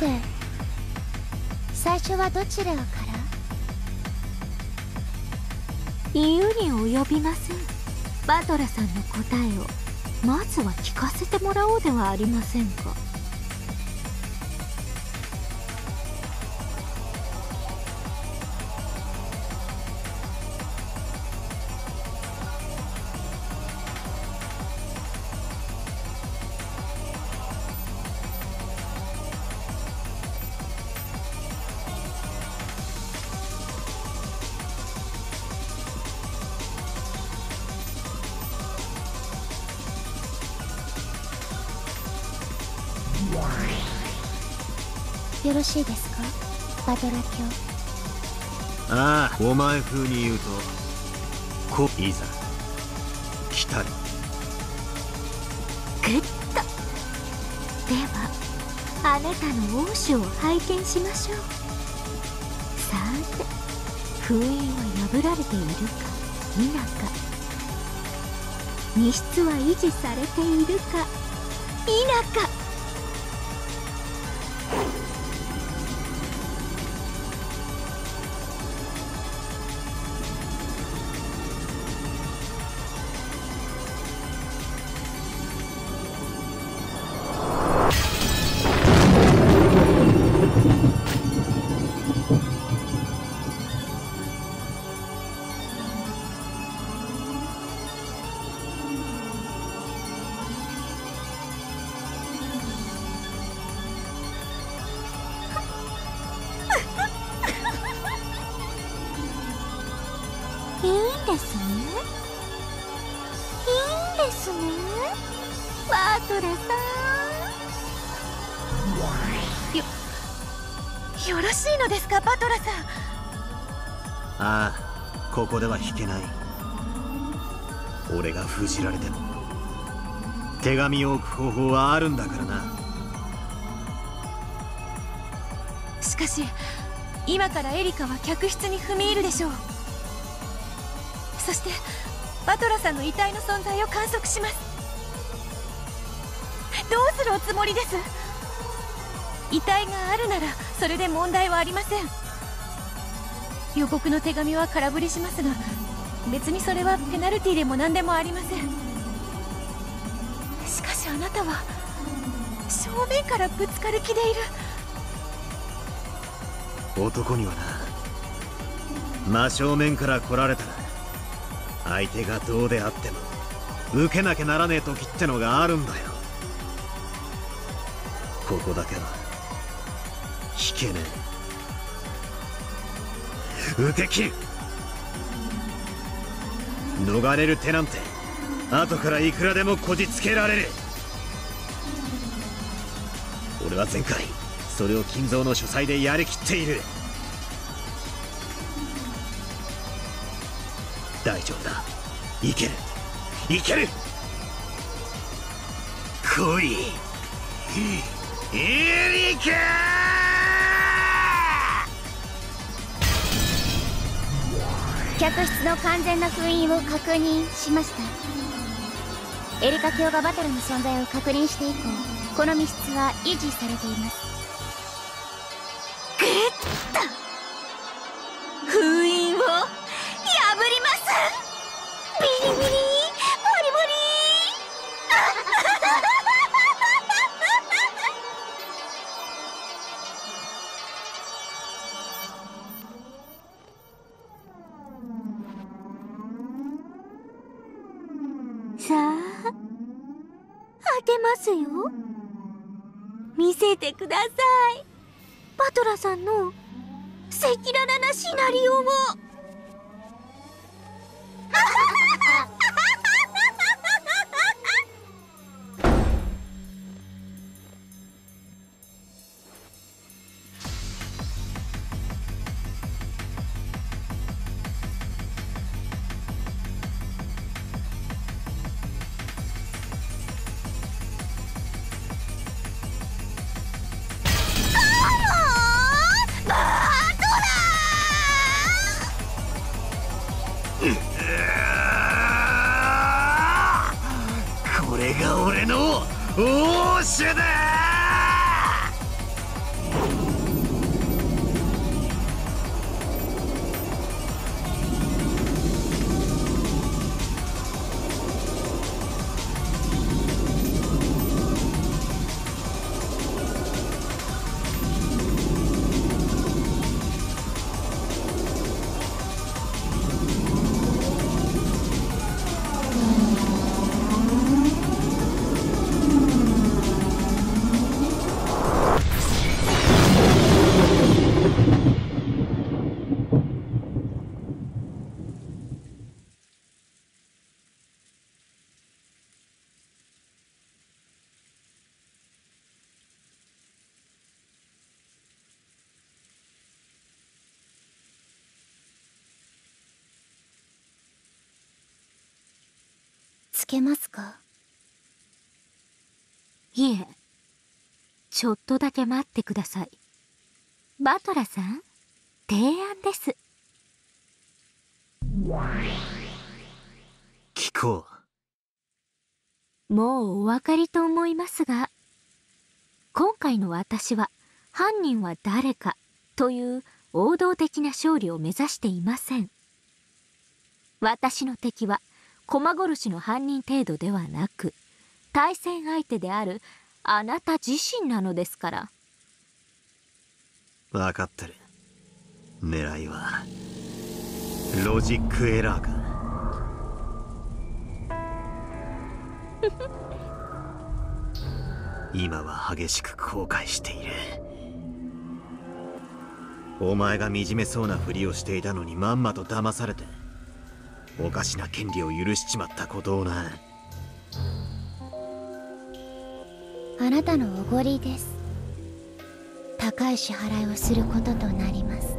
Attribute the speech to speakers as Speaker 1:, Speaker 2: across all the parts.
Speaker 1: て最初はどちらから？
Speaker 2: 言うに及びません。バトラさんの答えをまずは聞かせてもらおうではありませんか。
Speaker 1: しいですか？バドラ卿
Speaker 3: ああお前風に言うとこいざ来たり
Speaker 2: グッと。ではあなたの王子を拝見しましょう。さて封印は破られているか否か。密室は維持されているか否かで
Speaker 3: は引けない。俺が封じられても手紙を置く方法はあるんだからな。
Speaker 4: しかし今からエリカは客室に踏み入るでしょう。そしてバトラさんの遺体の存在を観測します。どうするおつもりです？遺体があるならそれで問題はありません。予告の手紙は空振りしますが別にそれはペナルティでも何でもありません。しかしあなたは正面からぶつかる気でいる。
Speaker 3: 男にはな真正面から来られたら相手がどうであっても受けなきゃならねえ時ってのがあるんだよ。ここだけは引けねえ。逃れる手なんて後からいくらでもこじつけられる。俺は前回それを金蔵の書斎でやりきっている。大丈夫だ。いける。いける。来い。エリカ
Speaker 1: 客室の完全な封印を確認しました。エリカ卿がバトルの存在を確認して以降この密室は維持されています。
Speaker 2: 見せてください。バトラさんの赤裸々なシナリオを。いえちょっとだけ待ってください。バトラさん提案です。
Speaker 3: 聞こ
Speaker 2: う。もうお分かりと思いますが今回の私は犯人は誰かという王道的な勝利を目指していません。私の敵は駒殺しの犯人程度ではなく対戦相手であるあなた自身なのですから。
Speaker 3: 分かってる。狙いはロジックエラーか。今は激しく後悔している。お前が惨めそうなふりをしていたのにまんまと騙されておかしな権利を許しちまったことをな
Speaker 5: あなたのおごりです。高い支払いをすることとなります。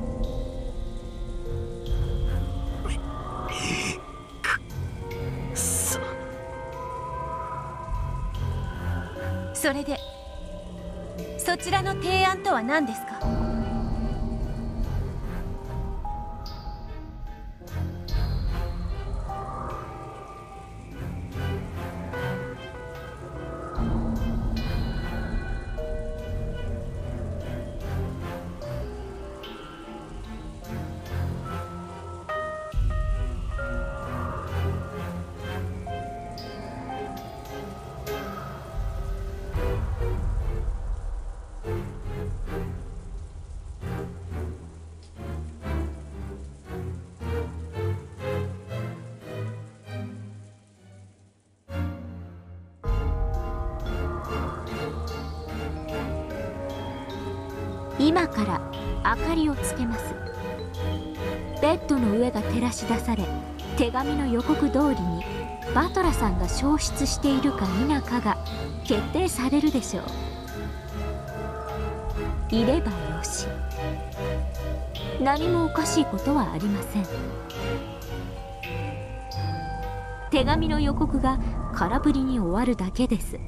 Speaker 6: それでそちらの提案とは何ですか？
Speaker 2: 明かりをつけます。ベッドの上が照らし出され手紙の予告通りにバトラさんが消失しているか否かが決定されるでしょう。いればよし。何もおかしいことはありません。手紙の予告が空振りに終わるだけです。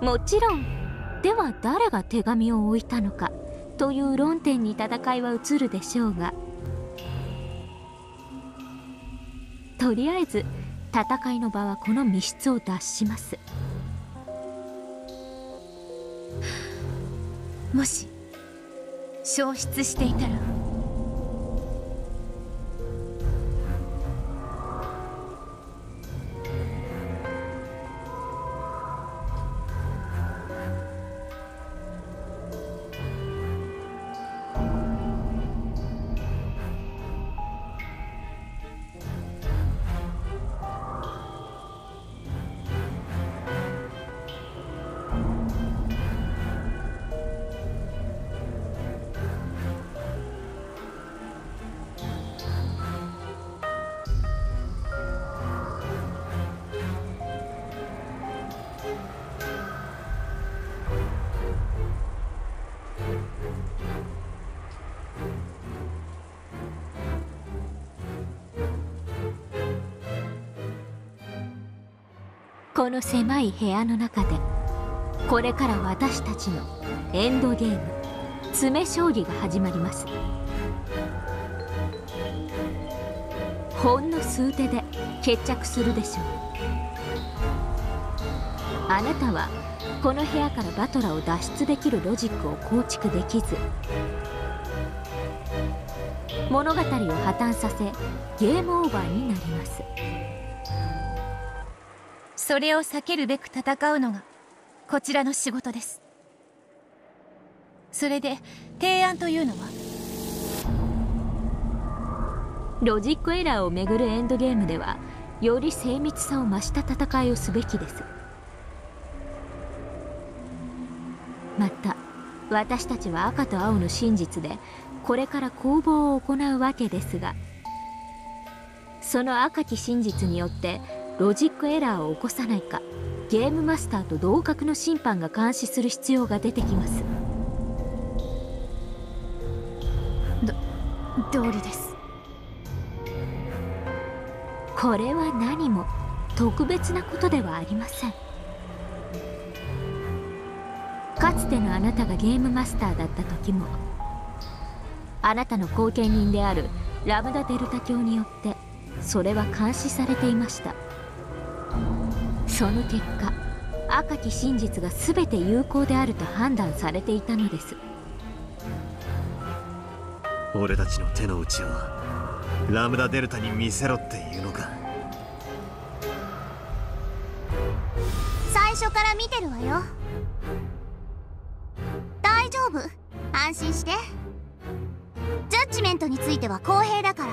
Speaker 2: もちろんでは誰が手紙を置いたのかという論点に戦いは移るでしょうがとりあえず戦いの場はこの密室を脱します。
Speaker 6: もし消失していたら。
Speaker 2: この狭い部屋の中でこれから私たちのエンドゲーム詰勝利が始まります。ほんの数手で決着するでしょう。あなたはこの部屋からバトラを脱出できるロジックを構築できず物語を破綻させゲームオーバーになります。
Speaker 6: それを避けるべく戦うのがこちらの仕事です。それで提案というのは？
Speaker 2: ロジックエラーをめぐるエンドゲームではより精密さを増した戦いをすべきです。また私たちは赤と青の真実でこれから攻防を行うわけですがその赤き真実によってロジックエラーを起こさないかゲームマスターと同格の審判が監視する必要が出てきます。
Speaker 6: ど道理です。
Speaker 2: これは何も特別なことではありません。かつてのあなたがゲームマスターだった時もあなたの後見人であるラムダデルタ教によってそれは監視されていました。その結果赤き真実が全て有効であると判断されていたのです。
Speaker 3: 俺たちの手の内をラムダデルタに見せろっていうのか？
Speaker 5: 最初から見てるわよ。大丈夫？安心して。ジャッジメントについては公平だから。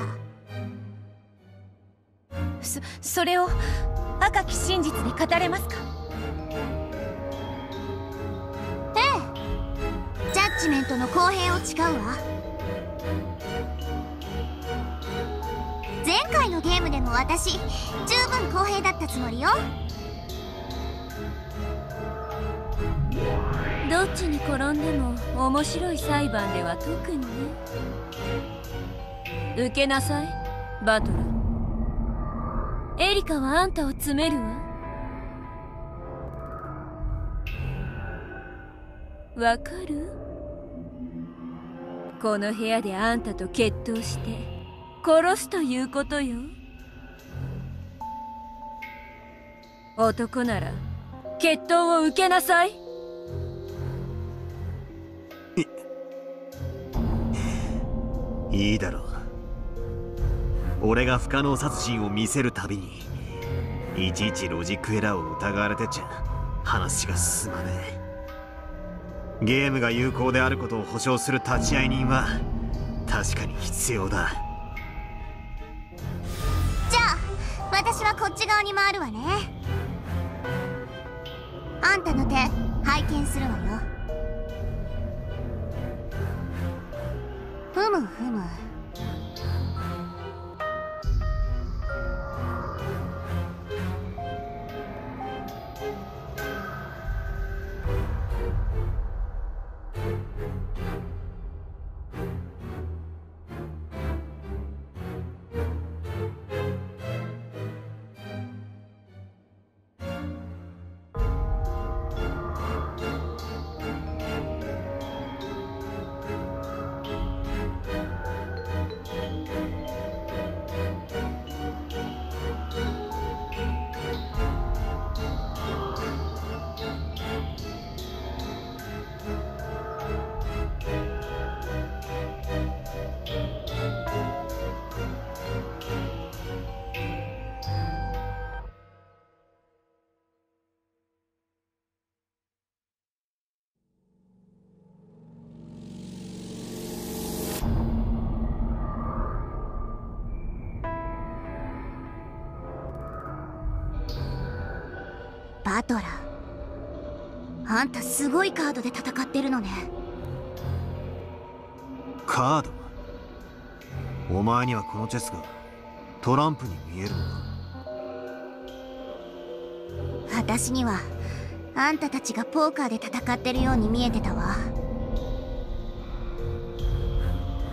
Speaker 6: そそれを赤き真実で語れますか？
Speaker 5: ええ。ジャッジメントの公平を誓うわ。前回のゲームでも私十分公平だったつもりよ。
Speaker 2: どっちに転んでも面白い裁判では特にね。受けなさいバトルエリカはあんたを詰める？わわかる？この部屋であんたと決闘して殺すということよ。男なら決闘を受けなさい
Speaker 3: いいだろう。俺が不可能殺人を見せるたびにいちいちロジックエラーを疑われてちゃ話が進まねえ。ゲームが有効であることを保証する立ち会い人は確かに必要だ。
Speaker 5: じゃあ私はこっち側に回るわね。あんたの手拝見するわよ。ふむふむ。あんたすごいカードで戦ってるのね。
Speaker 3: カード？お前にはこのチェスがトランプに見えるのか？
Speaker 5: 私にはあんたたちがポーカーで戦ってるように見えてたわ。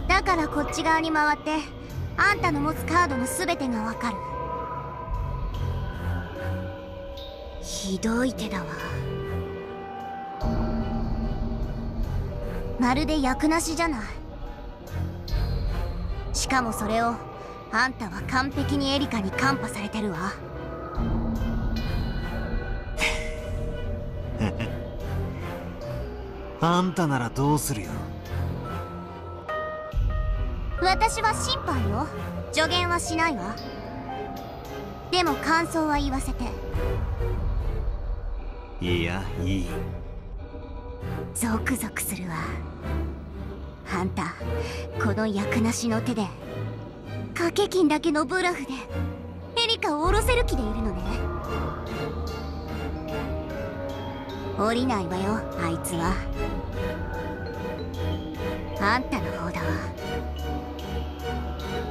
Speaker 5: だからこっち側に回ってあんたの持つカードの全てがわかる。ひどい手だわまるで役なしじゃない。しかもそれをあんたは完璧にエリカにカンパされてるわ。
Speaker 3: あんたならどうするよ。
Speaker 5: 私は審判よ。助言はしないわ。でも感想は言わせて。
Speaker 3: いやいい
Speaker 5: ゾクゾクするわ。あんたこの役なしの手で。掛け金だけのブラフでエリカを下ろせる気でいるのね。降りないわよあいつは。あんたの方だわ。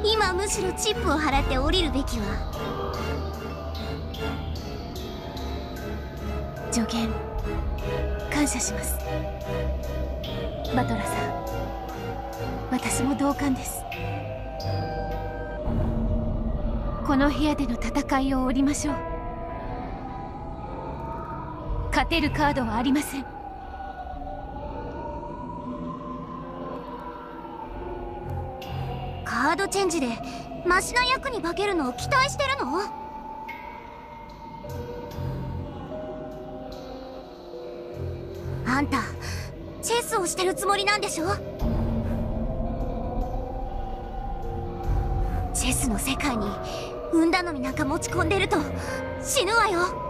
Speaker 5: 今むしろチップを払って降りるべきわ。助言。感謝します。バトラさん私も同感です。
Speaker 6: この部屋での戦いを終りましょう。勝てるカードはありません。
Speaker 5: カードチェンジでマシな役に化けるのを期待してるの？あんたチェスをしてるつもりなんでしょ？チェスの世界に運頼みなんか持ち込んでると死ぬわよ。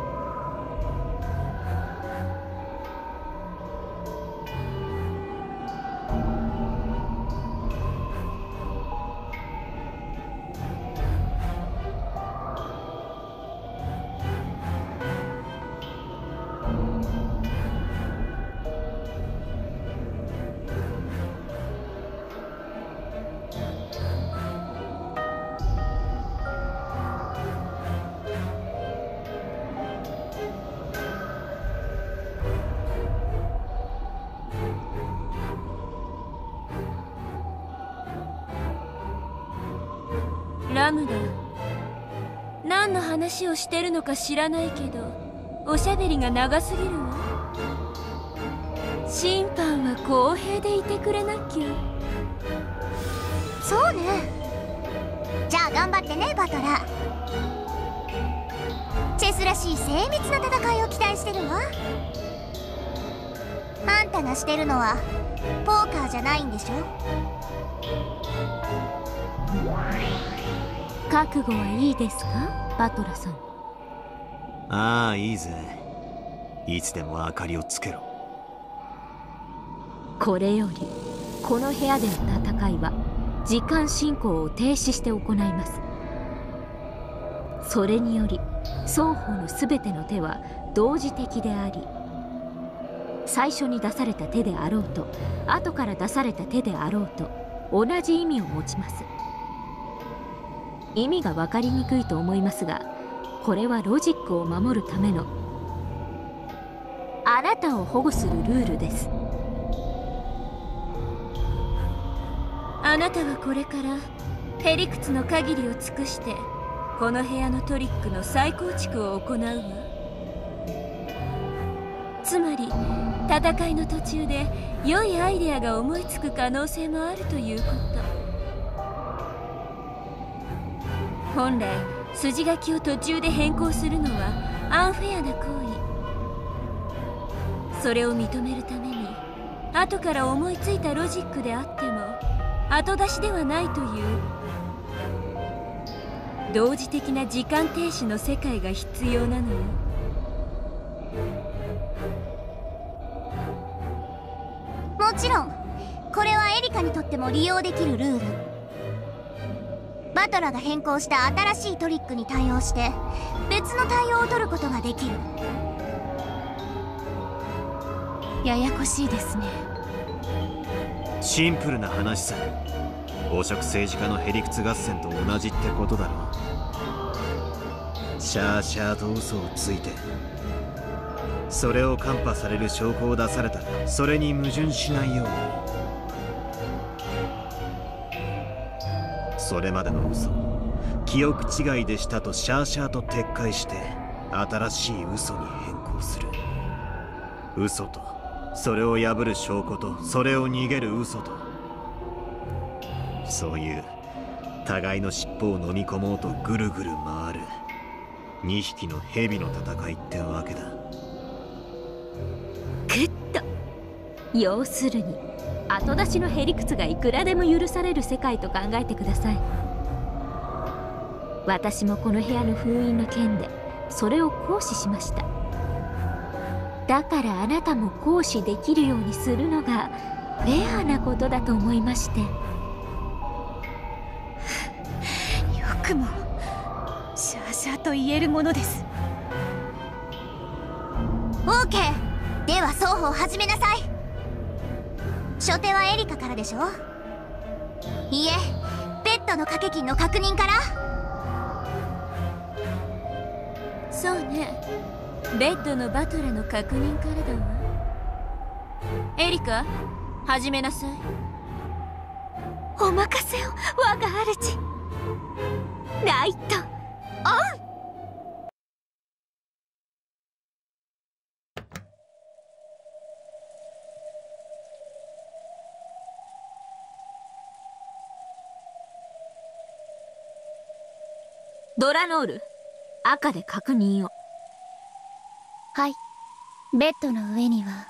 Speaker 6: 話をしてるのか知らないけどおしゃべりが長すぎるわ。審判は公平でいてくれなきゃ。
Speaker 5: そうね。じゃあ頑張ってねバトラチェスらしい精密な戦いを期待してるわ。あんたがしてるのはポーカーじゃないんでしょ？
Speaker 2: 覚悟はいいですか？バトラさん。
Speaker 3: ああいいぜ。いつでも明かりをつけろ。
Speaker 2: これよりこの部屋での戦いは時間進行を停止して行います。それにより双方の全ての手は同時的であり最初に出された手であろうと後から出された手であろうと同じ意味を持ちます意味が分かりにくいと思いますがこれはロジックを守るためのあなたを保護するルールです。
Speaker 6: あなたはこれからへりくつの限りを尽くしてこの部屋のトリックの再構築を行うわ。つまり戦いの途中で良いアイデアが思いつく可能性もあるということ。本来筋書きを途中で変更するのはアンフェアな行為それを認めるために後から思いついたロジックであっても後出しではないという同時的な時間停止の世界が必要なのよ。
Speaker 5: もちろん。これはエリカにとっても利用できるルール。バトラが変更した新しいトリックに対応して別の対応を取ることができる。
Speaker 6: ややこしいですね。
Speaker 3: シンプルな話さ。汚職政治家のへりくつ合戦と同じってことだろシャーシャーと嘘をついて。それをカンパされる証拠を出されたらそれに矛盾しないように。それまでの嘘。記憶違いでしたとシャーシャーと撤回して新しい嘘に変更する。嘘と。それを破る証拠とそれを逃げる嘘と。そういう互いの尻尾を飲み込もうとぐるぐる回る。2匹の蛇の戦いってわけだ。
Speaker 2: グッと要するに。後出しのへりくつがいくらでも許される世界と考えてください。私もこの部屋の封印の件でそれを行使しました。だからあなたも行使できるようにするのがフェアなことだと思いまして。
Speaker 6: よくもシャーシャーと言えるものです。
Speaker 5: オーケーでは双方始めなさい初手はエリカからでしょ？いえペットの掛け金の確認から。
Speaker 6: そうね。ベッドのバトラの確認からだわ。エリカ始めなさい。
Speaker 2: お任せを我が主。ライトオン。ドラノール。赤で確認を。
Speaker 1: はい。ベッドの上には。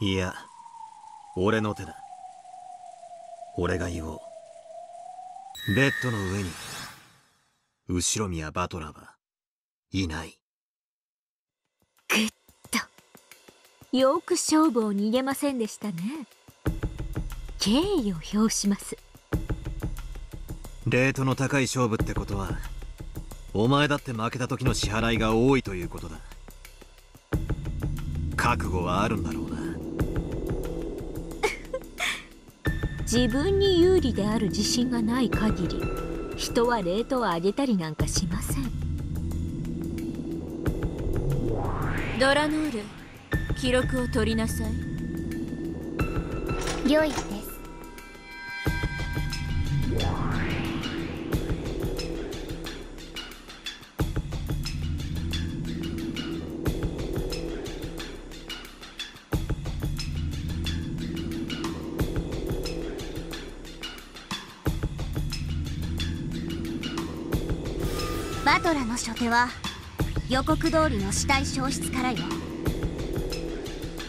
Speaker 1: い
Speaker 3: や俺の手だ。俺が言おう。ベッドの上に後ろ宮バトラーはいない。
Speaker 2: ぐっとよく勝負を逃げませんでしたね。敬意を表します
Speaker 3: レートの高い勝負ってことはお前だって負けた時の支払いが多いということだ。覚悟はあるんだろうな。
Speaker 2: 自分に有利である自信がない限り人はレートを上げたりなんかしません。
Speaker 6: ドラノール記録を取りなさい。
Speaker 1: 良いです初手は予告通りの死体消失からよ。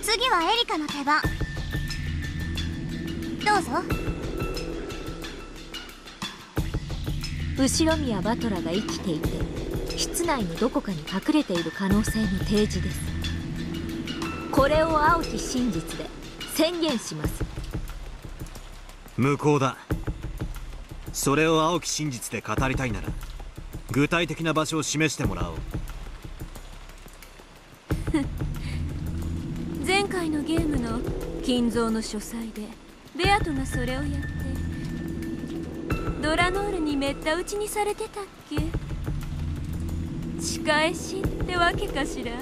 Speaker 1: 次はエリカの手番。どうぞ。
Speaker 2: 後ろ宮バトラが生きていて室内のどこかに隠れている可能性の提示です。これを青き真実で宣言します。
Speaker 3: 無効だ。それを青き真実で語りたいなら具体的な場所を示してもらおう。
Speaker 6: 前回のゲームの金蔵の書斎でベアトがそれをやってドラノールにめった打ちにされてたっけ？仕返しってわけかしら？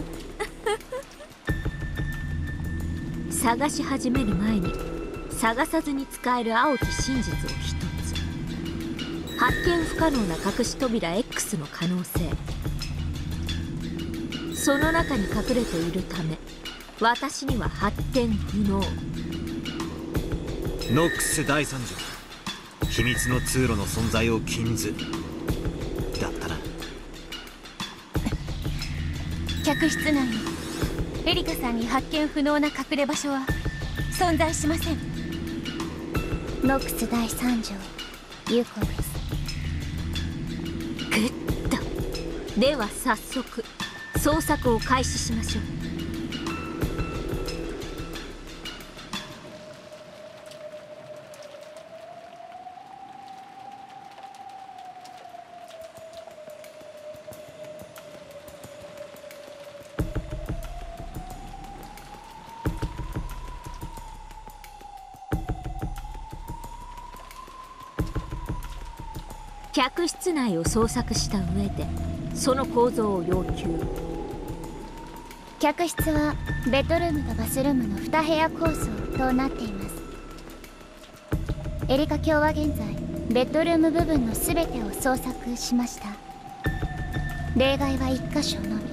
Speaker 2: 探し始める前に探さずに使える青き真実を一つ発見不可能な隠し扉 X の可能性。その中に隠れているため私には発見不能。
Speaker 3: ノックス第三条。秘密の通路の存在を禁ず。だったな
Speaker 6: 客室内にエリカさんに発見不能な隠れ場所は存在しません。
Speaker 1: ノックス第三条有効です
Speaker 2: では早速捜索を開始しましょう。を捜索した上でその構造を要求。
Speaker 1: 客室はベッドルームとバスルームの2部屋構造となっています。エリカ卿は現在ベッドルーム部分の全てを捜索しました。例外は1箇所のみ。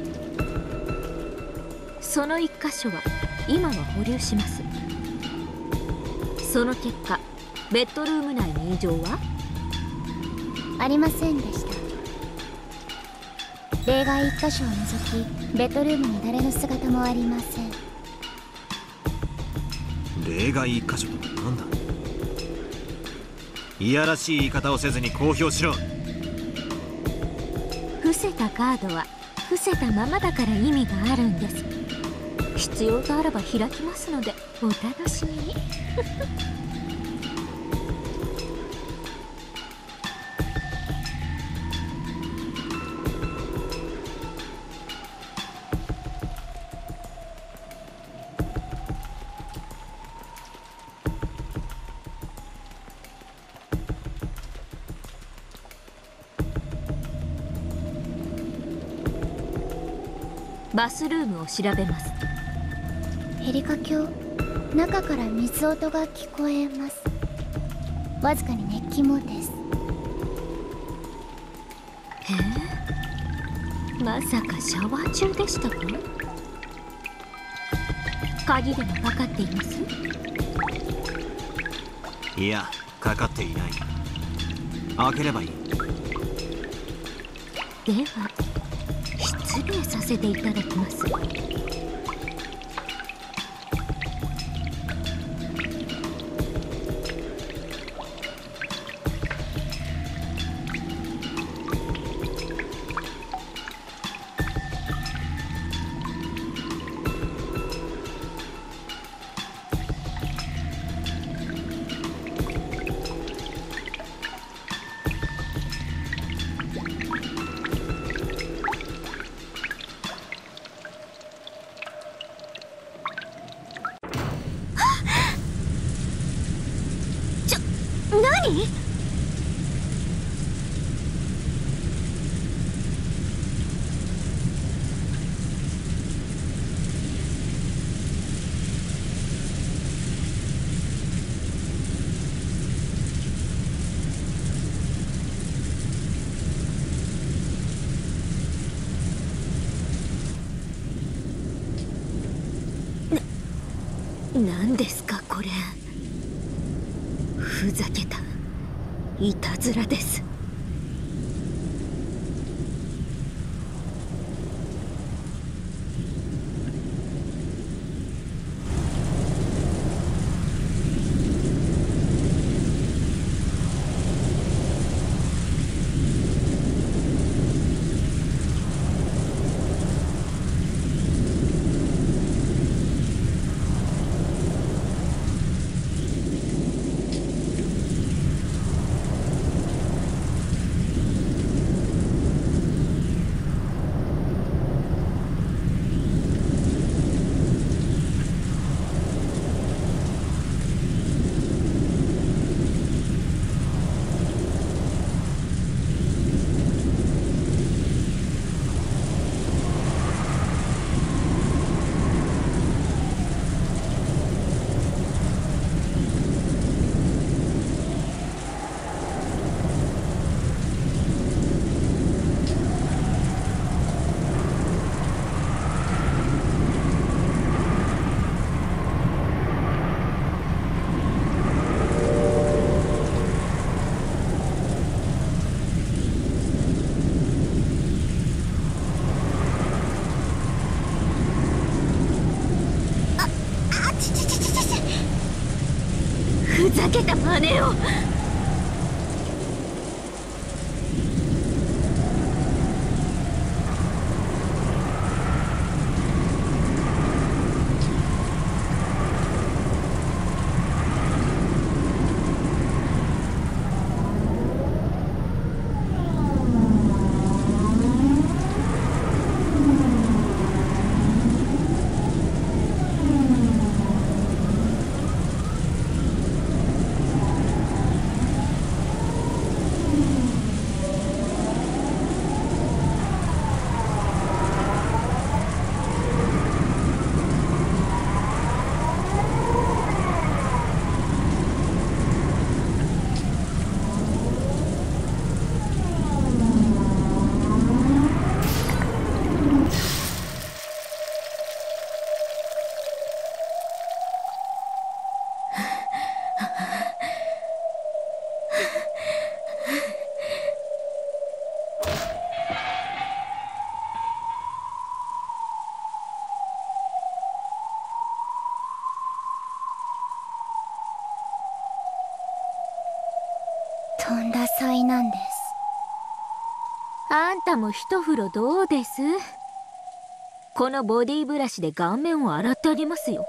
Speaker 2: その一箇所は今は保留します。その結果ベッドルーム内に異常は？
Speaker 1: ありませんでした。例外1箇所を除きベッドルームに誰の姿もありません。
Speaker 3: 例外一箇所とは何だ？いやらしい言い方をせずに公表しろ。
Speaker 2: 伏せたカードは伏せたままだから意味があるんです。必要とあらば開きますのでお楽しみにバスルームを調べます。
Speaker 1: エリカ卿中から水音が聞こえます。わずかに熱気もです。
Speaker 2: え。まさかシャワー中でしたか？鍵でもかかっています？
Speaker 3: いやかかっていない。開ければいい。
Speaker 2: ではせていただきます。
Speaker 5: 何だ災難です。
Speaker 2: あんたも一風呂どうです？このボディブラシで顔面を洗ってあげますよ。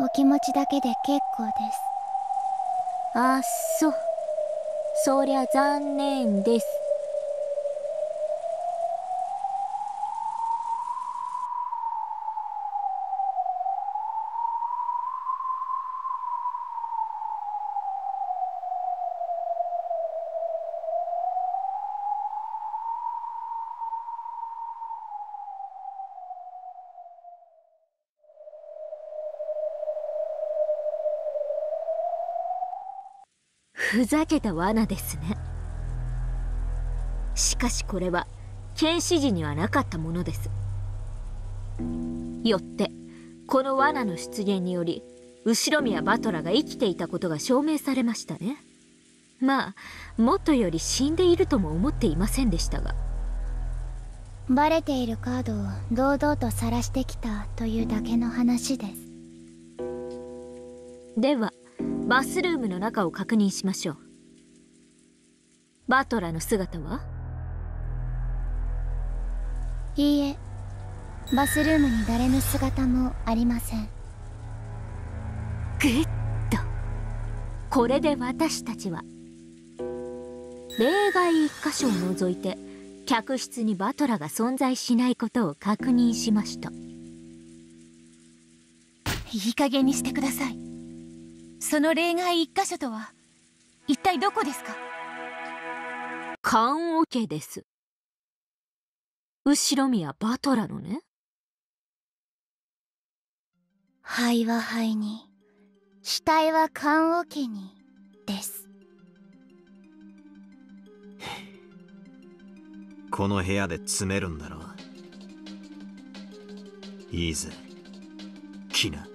Speaker 5: お気持ちだけで結構です。
Speaker 2: あっそ。そりゃ残念ですふざけた罠ですね。しかしこれは剣士時にはなかったものです。よってこの罠の出現により後宮バトラが生きていたことが証明されましたね。まあもとより死んでいるとも思っていませんでしたが。
Speaker 1: バレているカードを堂々と晒してきたというだけの話です。
Speaker 2: ではバスルームの中を確認しましょう。バトラの姿は？い
Speaker 1: いえ。バスルームに誰の姿もありません。
Speaker 2: グッとこれで私たちは例外一箇所を除いて客室にバトラが存在しないことを確認しました。
Speaker 4: いい加減にしてくださいその例外一箇所とは一体どこですか？
Speaker 2: 棺桶です。後ろ宮バトラのね。
Speaker 1: 肺は肺に死体は棺桶にです。
Speaker 3: この部屋で詰めるんだろう。いいぜ。キナ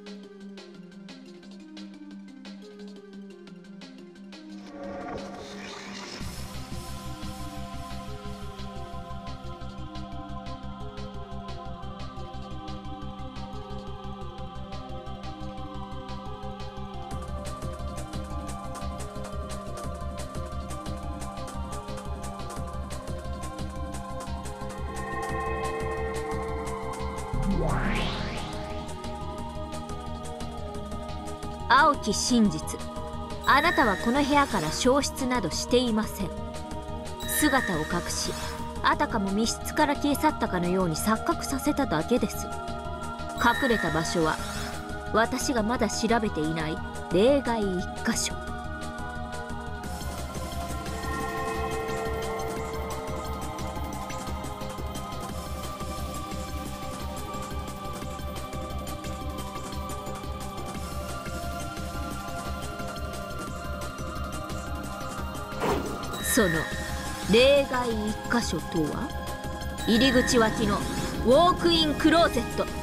Speaker 2: き真実。あなたはこの部屋から消失などしていません。姿を隠しあたかも密室から消え去ったかのように錯覚させただけです。隠れた場所は私がまだ調べていない例外1箇所。箇所とは？入り口脇のウォークインクローゼット。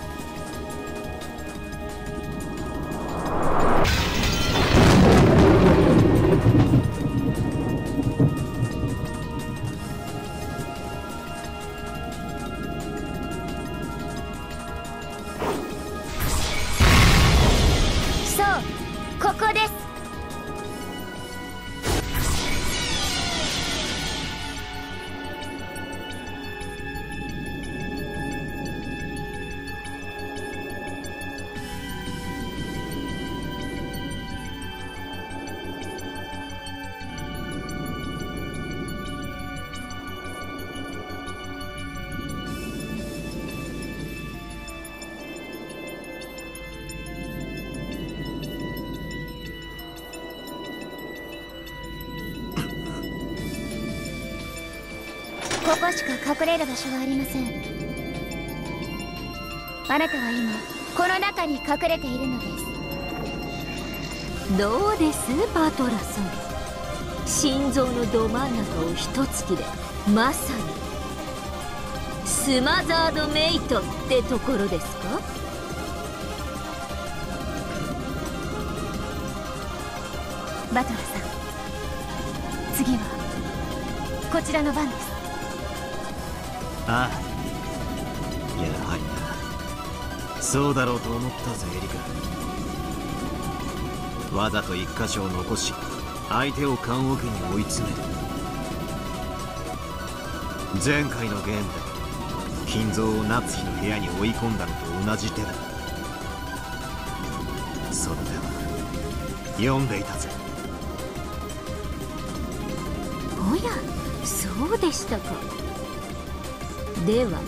Speaker 1: 隠れる場所がありません。あなたは今この中に隠れているのです。
Speaker 2: どうですバトラさん心臓のど真ん中を一突きでまさに。スマザードメイトってところですか？
Speaker 4: バトラさん。次はこちらの番です
Speaker 3: ああやはりなそうだろうと思ったぜエリカ。わざと一箇所を残し相手を棺桶に追い詰める。前回のゲームで金蔵を夏日の部屋に追い込んだのと同じ手だ。その手は読んでいたぜ。
Speaker 2: おやそうでしたか。では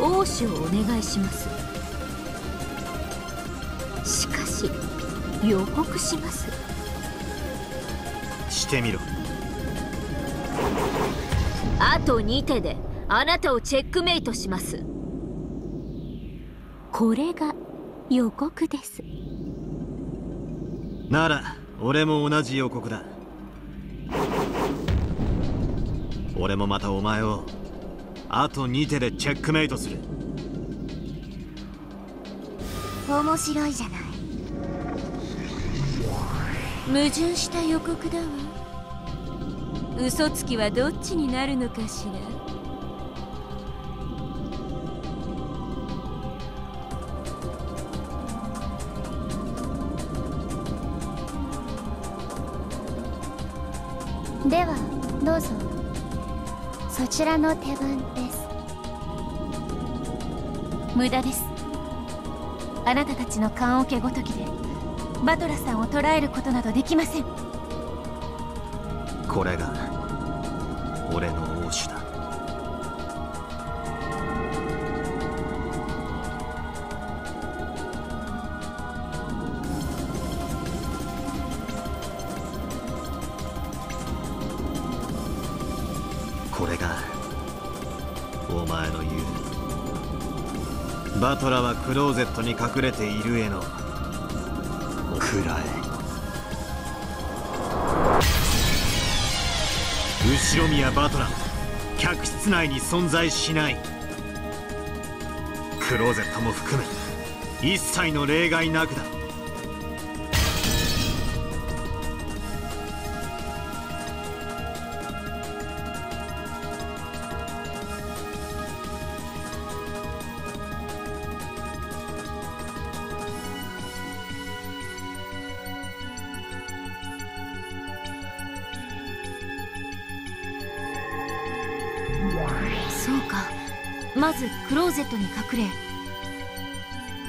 Speaker 2: 応酬をお願いします。しかし予告します。
Speaker 3: してみろ。
Speaker 2: あと2手であなたをチェックメイトします。これが予告です。
Speaker 3: なら俺も同じ予告だ。俺もまたお前をあと2手でチェックメイトする。
Speaker 1: 面白いじゃない。
Speaker 4: 矛盾した予告だわ。
Speaker 6: 嘘つきはどっちになるのかしら。
Speaker 2: ではどうぞ。そちらの手番で。
Speaker 6: 無駄です。あなたたちの棺桶ごときでバトラさんを捕らえることなどできません。
Speaker 3: これがバトラはクローゼットに隠れているへのくらえ後ろ宮バトラ客室内に存在しない。クローゼットも含め一切の例外なくだ。
Speaker 6: ゼットに隠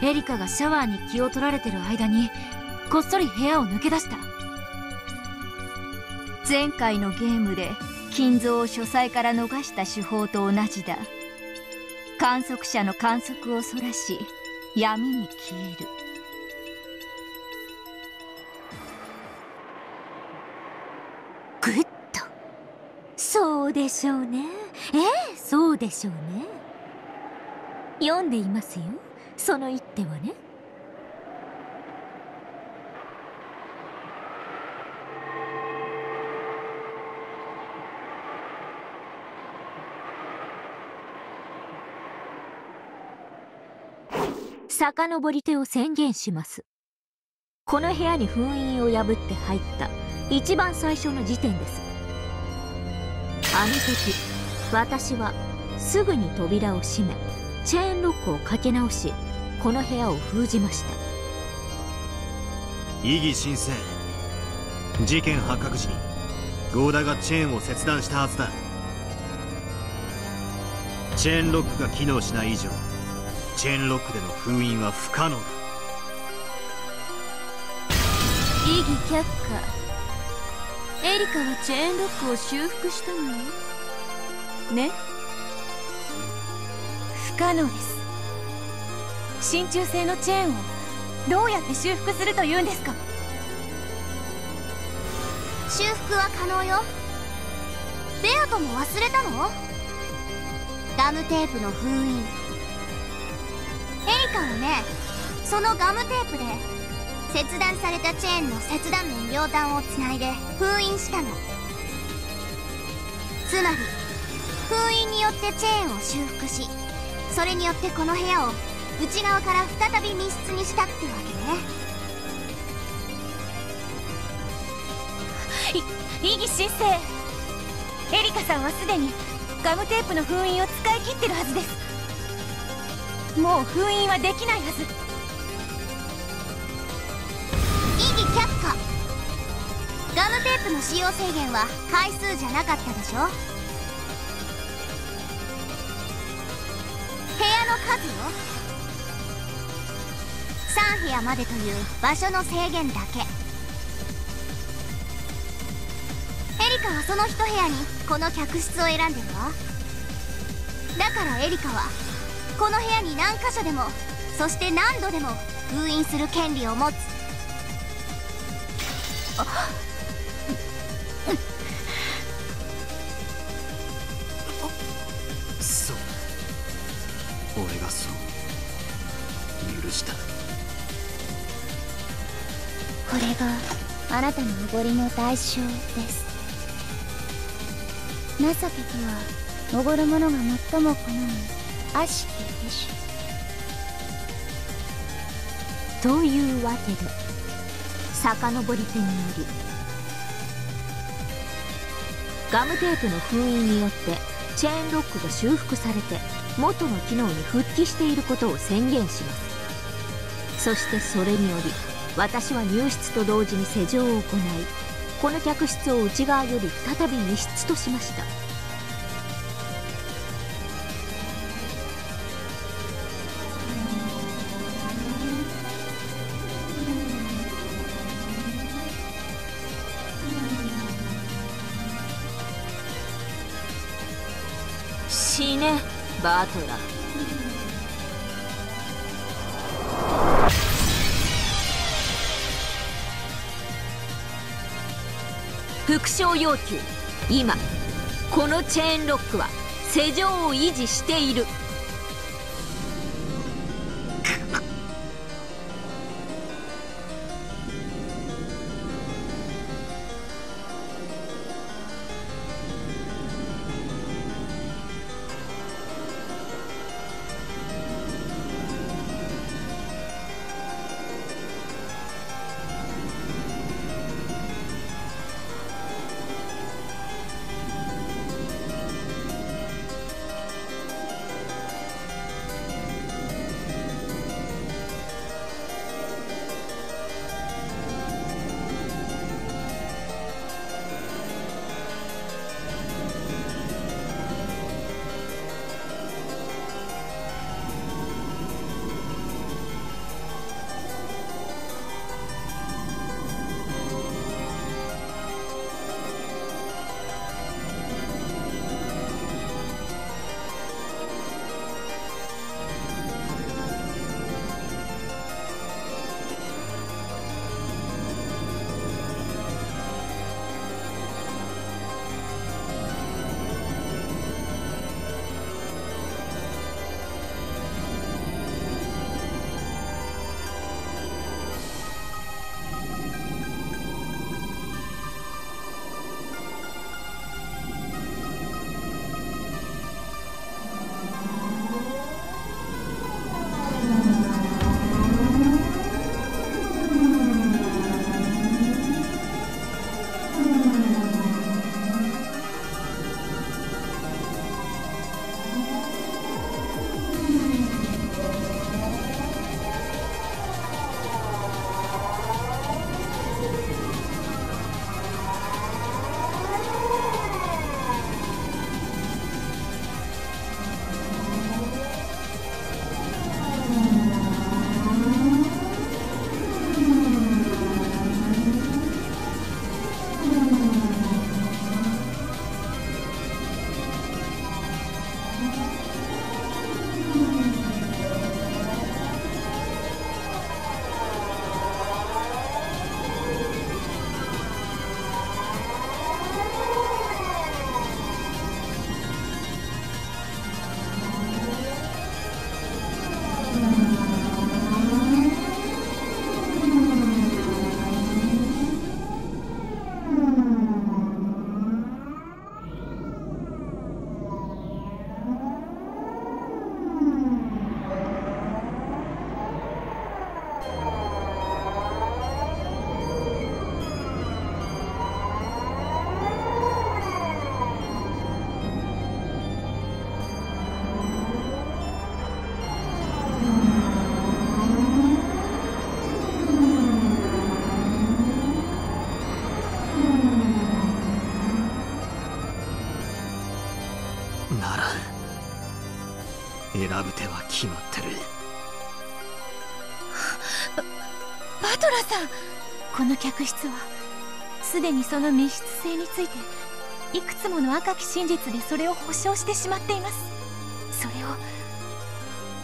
Speaker 6: れエリカがシャワーに気を取られてる間にこっそり部屋を抜け出した。前回のゲームで金蔵を書斎から逃した手法と同じだ。観測者の観測をそらし闇に消える。
Speaker 2: グッと。そうでしょうね。ええそうでしょうね。読んでいますよ。その一手はね。遡り手を宣言します。この部屋に封印を破って入った。一番最初の時点です。あの時私はすぐに扉を閉めチェーンロックをかけ直しこの部屋を封じました。
Speaker 3: 異議申請事件発覚時にゴーダがチェーンを切断したはずだ。チェーンロックが機能しない以上チェーンロックでの封印は不可能だ。
Speaker 6: 異議却下。エリカはチェーンロックを修復したのね？不可能です。真鍮製のチェーンをどうやって修復するというんですか？
Speaker 5: 修復は可能よ。ベアとも忘れたの？ガムテープの封印。エリカはねそのガムテープで切断されたチェーンの切断面両端をつないで封印したの。つまり封印によってチェーンを修復しそれによってこの部屋を内側から再び密室にしたってわけね。
Speaker 6: 異議申請エリカさんはすでにガムテープの封印を使い切ってるはずです。もう封印はできないはず。
Speaker 5: 異議却下ガムテープの使用制限は回数じゃなかったでしょ？部屋の数よ。3部屋までという場所の制限だけ。エリカはその一部屋にこの客室を選んでるわ。だからエリカはこの部屋に何箇所でもそして何度でも封印する権利を持つ。
Speaker 3: そうが
Speaker 2: あなたのおごりの代償です。情けとはおごる者が最も好む悪しきでしょというわけで遡り手によりガムテープの封印によってチェーンロックが修復されて元の機能に復帰していることを宣言します。そしてそれにより私は入室と同時に施錠を行いこの客室を内側より再び密室としました。死ねバトラー。復唱要求。今このチェーンロックは施錠を維持している。
Speaker 4: トラさん。この客室はすでにその密室性についていくつもの赤き真実でそれを保証してしまっています。それを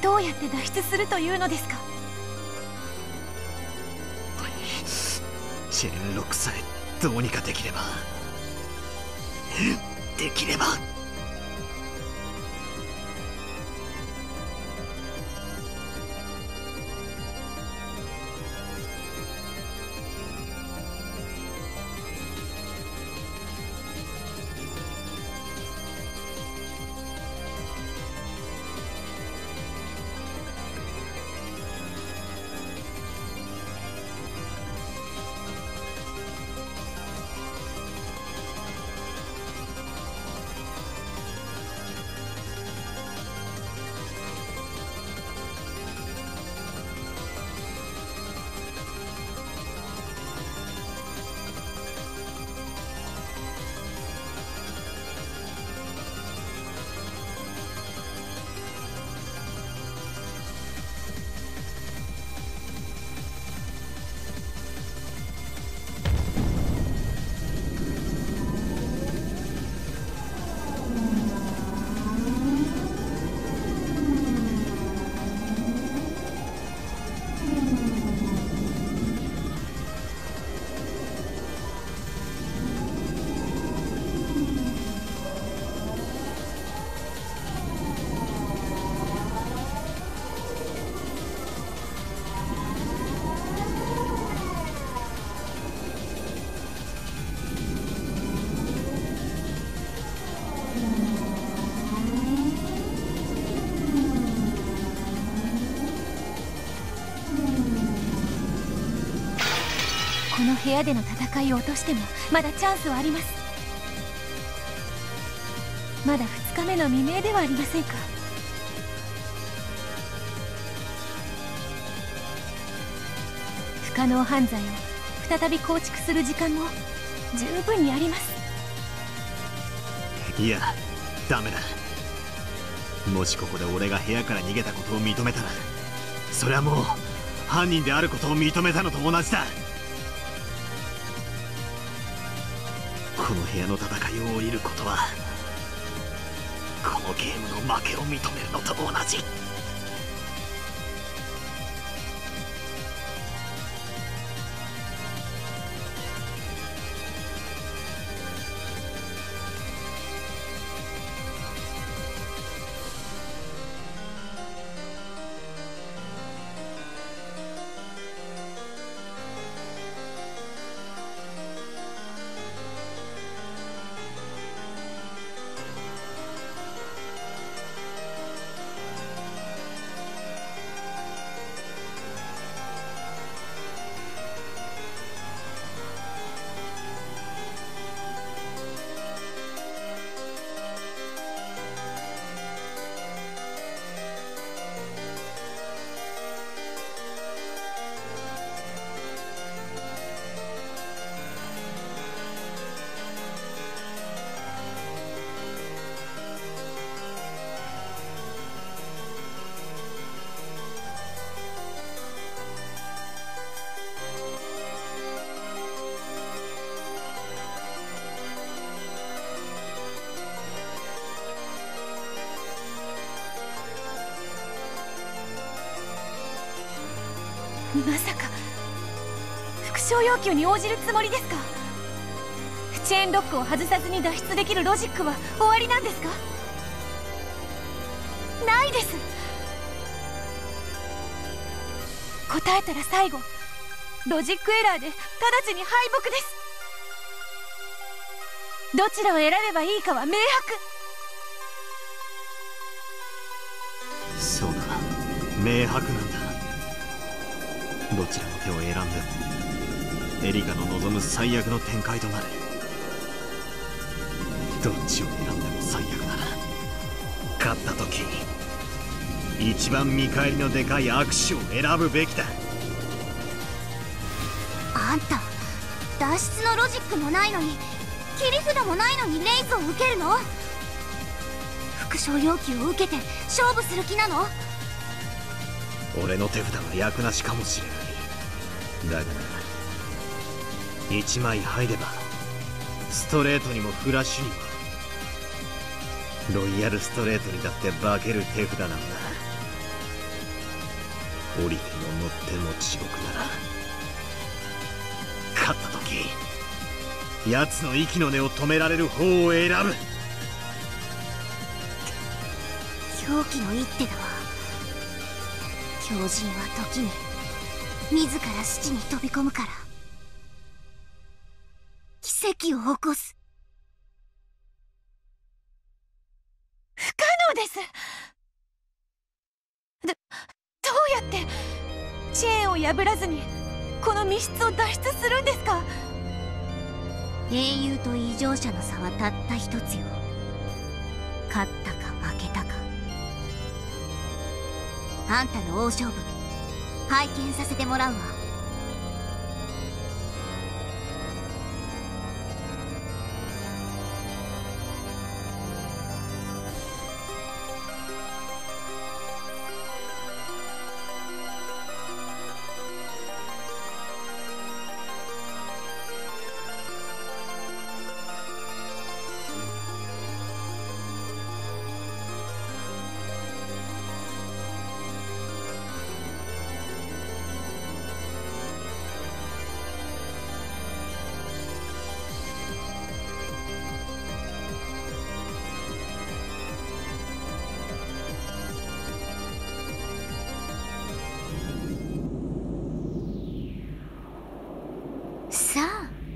Speaker 4: どうやって脱出するというのですか？
Speaker 3: チェンロックさえどうにかでき
Speaker 4: 部屋での戦いを落としてもまだチャンスはあります。まだ2日目の未明ではありませんか。不可能犯罪を再び構築する時間も十分にあります。
Speaker 3: いやダメだ。もしここで俺が部屋から逃げたことを認めたらそれはもう犯人であることを認めたのと同じだ。この部屋の戦いを降りることはこのゲームの負けを認めるのと同じ。
Speaker 4: 求に応じるつもりですか？チェーンロックを外さずに脱出できるロジックは終わりなんですか？ないです。答えたら最後ロジックエラーで直ちに敗北です。どちらを選べばいいかは明白。
Speaker 3: そうだ明白なんだ。どちらの手を選んでも。エリカの望む最悪の展開となるどっちを選んでも最悪な。ら勝った時一番見返りのでかい握手を選ぶべきだ。
Speaker 5: あんた脱出のロジックもないのに切り札もないのにレイズを受けるの？副賞要求を受けて勝負する気なの？
Speaker 3: 俺の手札は役なしかもしれない。だがな1枚入ればストレートにもフラッシュにも。ロイヤルストレートにだって化ける手札なんだ。降りても乗っても地獄な。ら勝った時奴の息の根を止められる方を選ぶ。
Speaker 5: 狂気の一手だわ。狂人は時に自ら死地に飛び込むから。奇跡を起こす。
Speaker 4: 不可能です。どどうやってチェーンを破らずにこの密室を脱出するんですか？
Speaker 5: 英雄と異常者の差はたった一つよ。勝ったか負けたか。あんたの大勝負拝見させてもらうわ。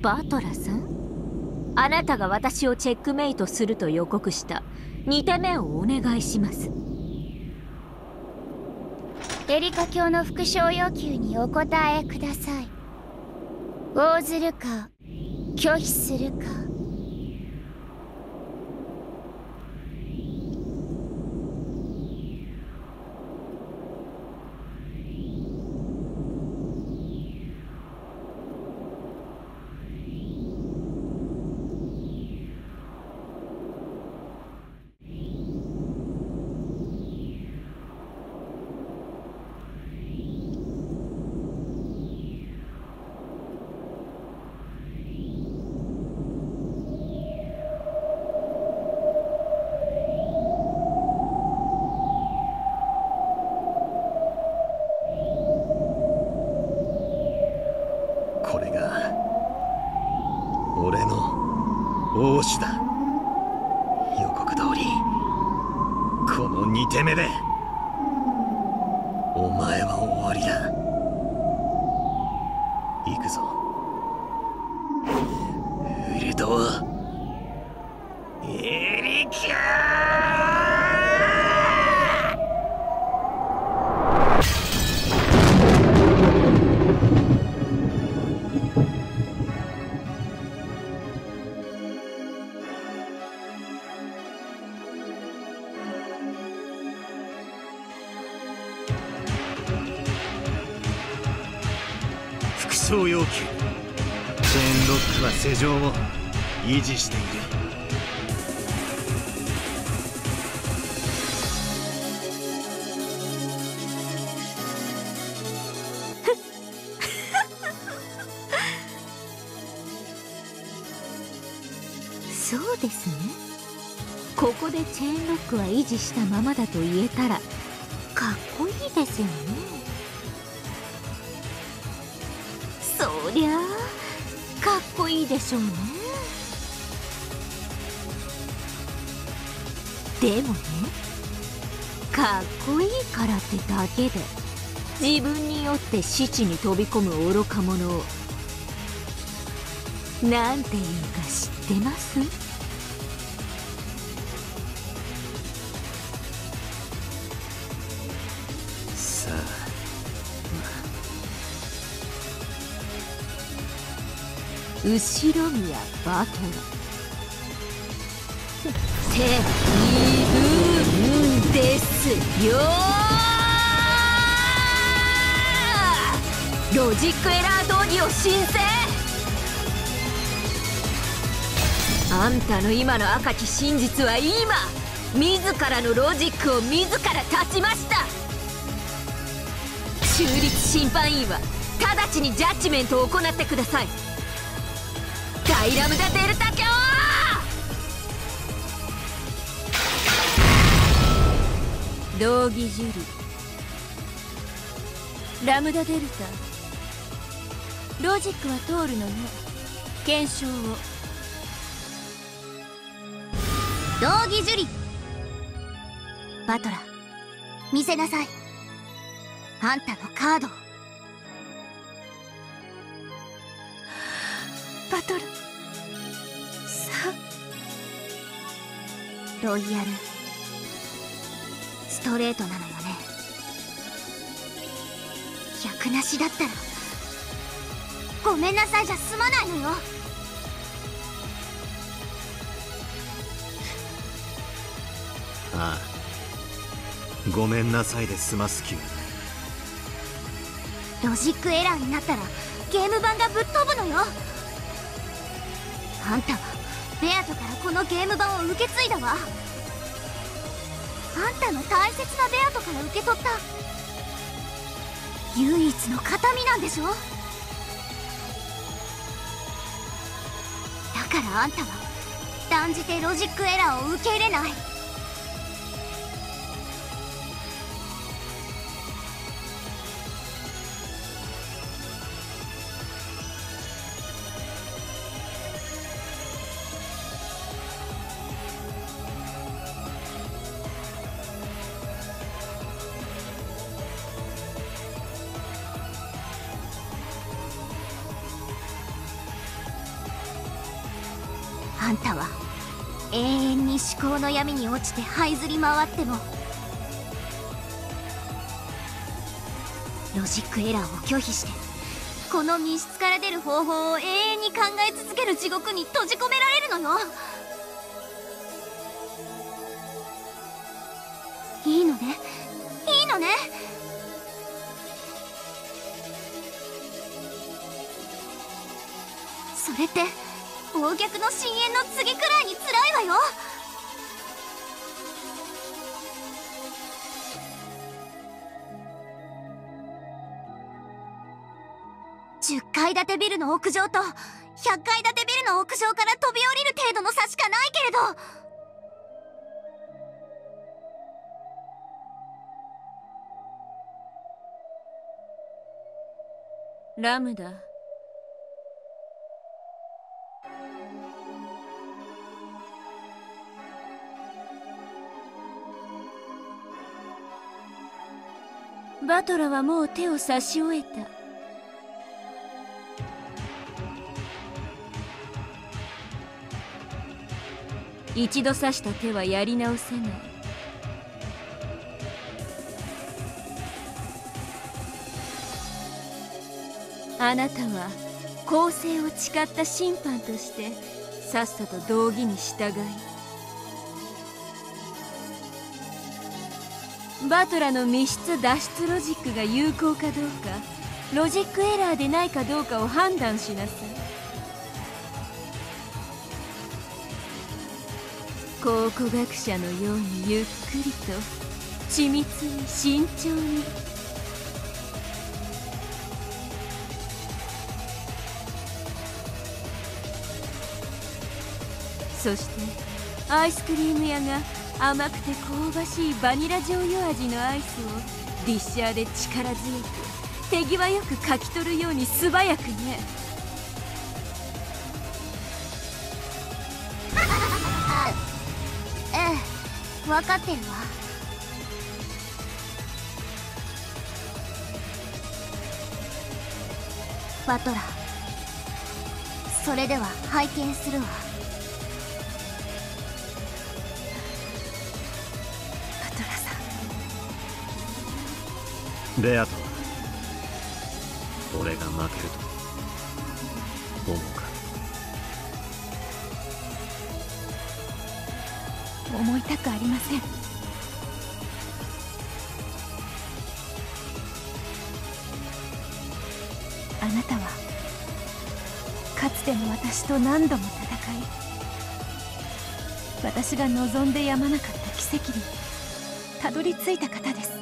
Speaker 2: バトラさんあなたが私をチェックメイトすると予告した。2手目をお願いします。
Speaker 5: エリカ教の副賞要求にお答えください。応ずるか拒否するか。
Speaker 3: は施錠を維持している。
Speaker 2: そうですね。ここでチェーンロックは維持したままだと言えたらかっこいいですよね。でしょうね。でもねかっこいいからってだけで自分によって死地に飛び込む愚か者をなんていうか知ってます？右代宮戦人って言うんですよロジックエラー動議を申請。あんたの今の赤き真実は今。自らのロジックを自ら断ちました。中立審判員は直ちにジャッジメントを行ってください。イラムダ・デルタ教
Speaker 6: 道義ジュリラムダデルタ。ロジックは通るのね。検証を。
Speaker 5: 道義樹里。バトラ見せなさい。あんたのカードを。ロイヤル。ストレートなのよね。役なしだったら。ごめんなさいじゃ済まないのよ。
Speaker 3: ああ。ごめんなさいで済ます気はない
Speaker 5: ロジックエラーになったらゲーム盤がぶっ飛ぶのよ。あんたはベアトからこのゲーム盤を受け継いだわ。あんたの大切なベアトから受け取った。唯一の形見なんでしょ？だからあんたは断じてロジックエラーを受け入れない。落ちて這いずり回ってもロジックエラーを拒否してこの密室から出る方法を永遠に考え続ける地獄に閉じ込められるのよ。いいのね？いいのね？それって暴虐の深淵の次くらいに辛いわよ。10階建てビルの屋上と100階建てビルの屋上から飛び降りる程度の差しかないけれど。
Speaker 6: ラムダバトラはもう手を差し終えた。一度刺した手はやり直せない。あなたは公正を誓った審判としてさっさと道義に従いバトラの密室脱出ロジックが有効かどうかロジックエラーでないかどうかを判断しなさい。考古学者のようにゆっくりと緻密に慎重にそしてアイスクリーム屋が甘くて香ばしいバニラ醤油味のアイスをディッシャーで力強く手際よくかき取るように素早くね
Speaker 5: 分かってるわ。バトラそれでは拝見するわ。バトラさ
Speaker 3: ん。ベアト俺が負けると。
Speaker 6: くありません。あなたはかつての私と何度も戦い私が望んでやまなかった奇跡にたどり着いた方です。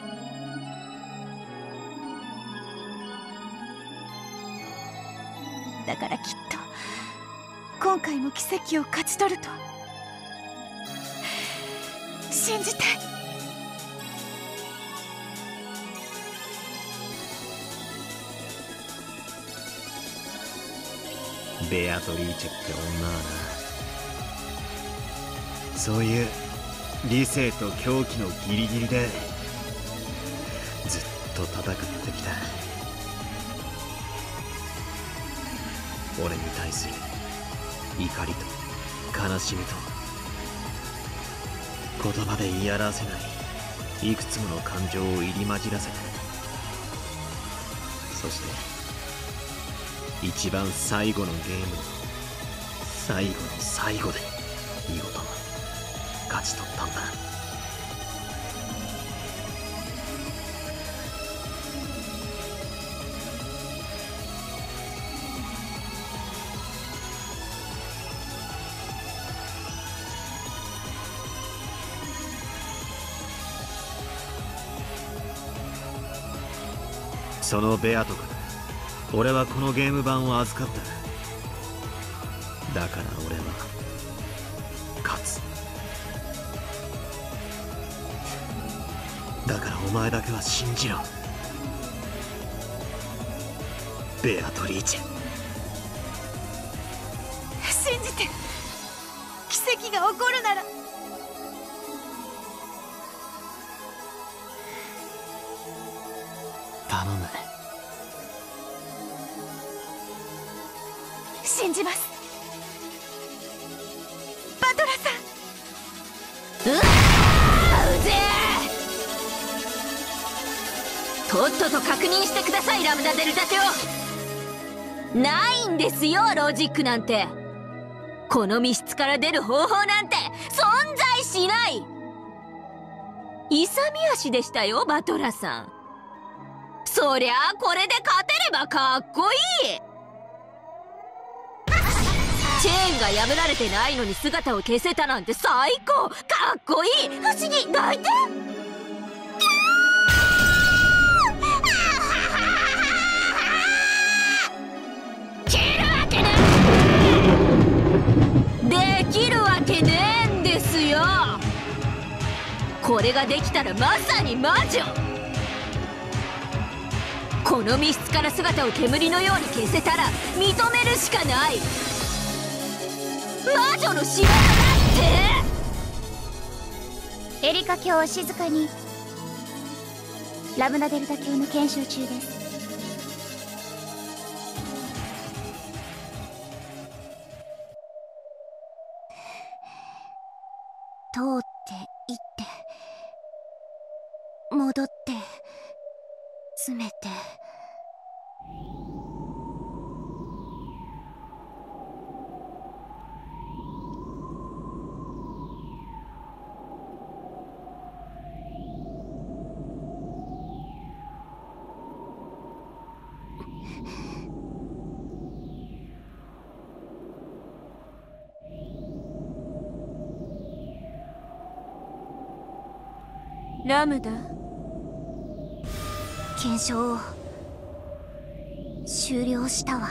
Speaker 6: だからきっと今回も奇跡を勝ち取ると。
Speaker 3: アトリーチェって女はな。そういう理性と狂気のギリギリでずっと戦ってきた。俺に対する怒りと悲しみと言葉で言い表せないいくつもの感情を入り混じらせてそして一番最後のゲームの最後の最後で見事勝ち取ったんだ。そのベアとから俺はこのゲーム版を預かった。だから俺は勝つ。だからお前だけは信じろ。ベアトリーチェ。
Speaker 6: 信じて。奇跡が起こるなら。いラムダ・デルタテオ
Speaker 2: ないんですよロジックなんて。この密室から出る方法なんて存在しない。勇み足でしたよバトラさん。そりゃあこれで勝てればかっこいい。チェーンが破られてないのに姿を消せたなんて最高。かっこいい。不思議。泣いこれができたらまさに魔女。この密室から姿を煙のように消せたら認めるしかない。魔女の仕業だ
Speaker 5: って！エリカ卿は静かにラムナデルタ卿の研修中です。通って行って。戻って詰めて。
Speaker 6: ラムダ。
Speaker 5: 検証を終了したわ。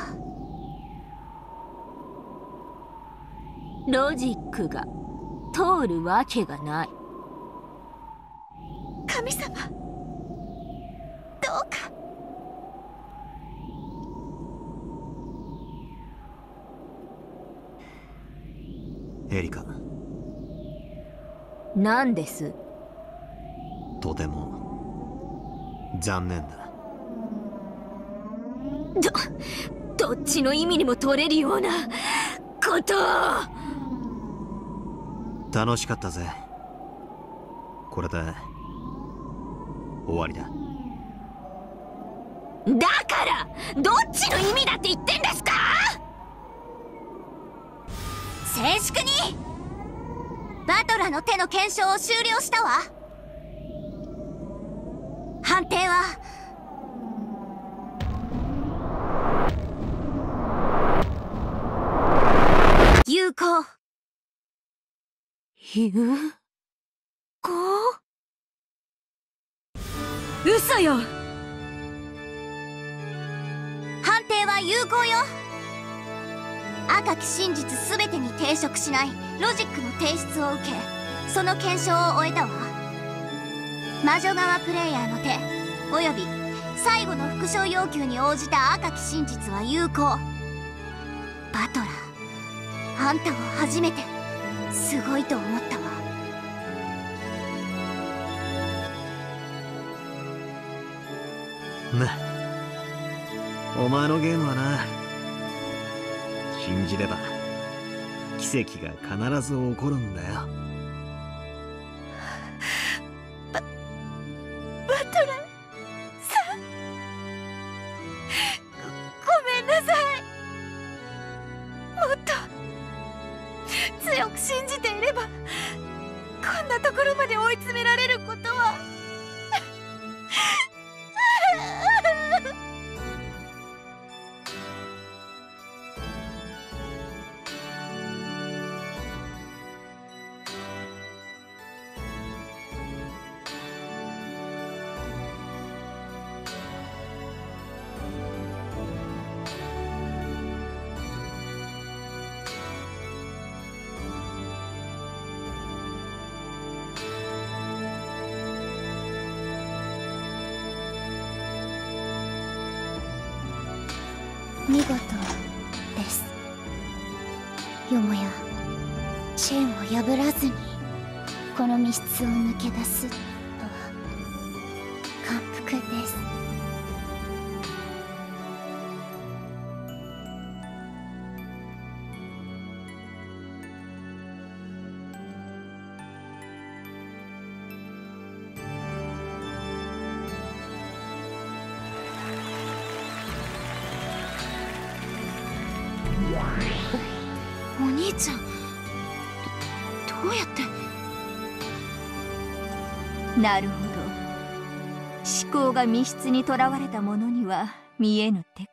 Speaker 2: ロジックが通るわけがない。
Speaker 6: 神様どうか。
Speaker 3: エリカ。
Speaker 2: 何です？
Speaker 3: 残念だ。
Speaker 2: どどっちの意味にも取れるようなこと
Speaker 3: 楽しかったぜ。これで終わりだ。
Speaker 2: だからどっちの意味だって言ってんですか？
Speaker 5: 静粛に。バトラの手の検証を終了したわ判定は。有効。
Speaker 2: 有効？嘘よ。
Speaker 5: 判定は有効よ。赤き真実全てに抵触しない。ロジックの提出を受けその検証を終えたわ。魔女側プレイヤーの手および最後の復唱要求に応じた赤き真実は有効。バトラーあんたを初めてすごいと思ったわ。
Speaker 3: な。お前のゲームはな。信じれば奇跡が必ず起こるんだよ。
Speaker 5: 密室
Speaker 2: にとらわれた者には見えぬ敵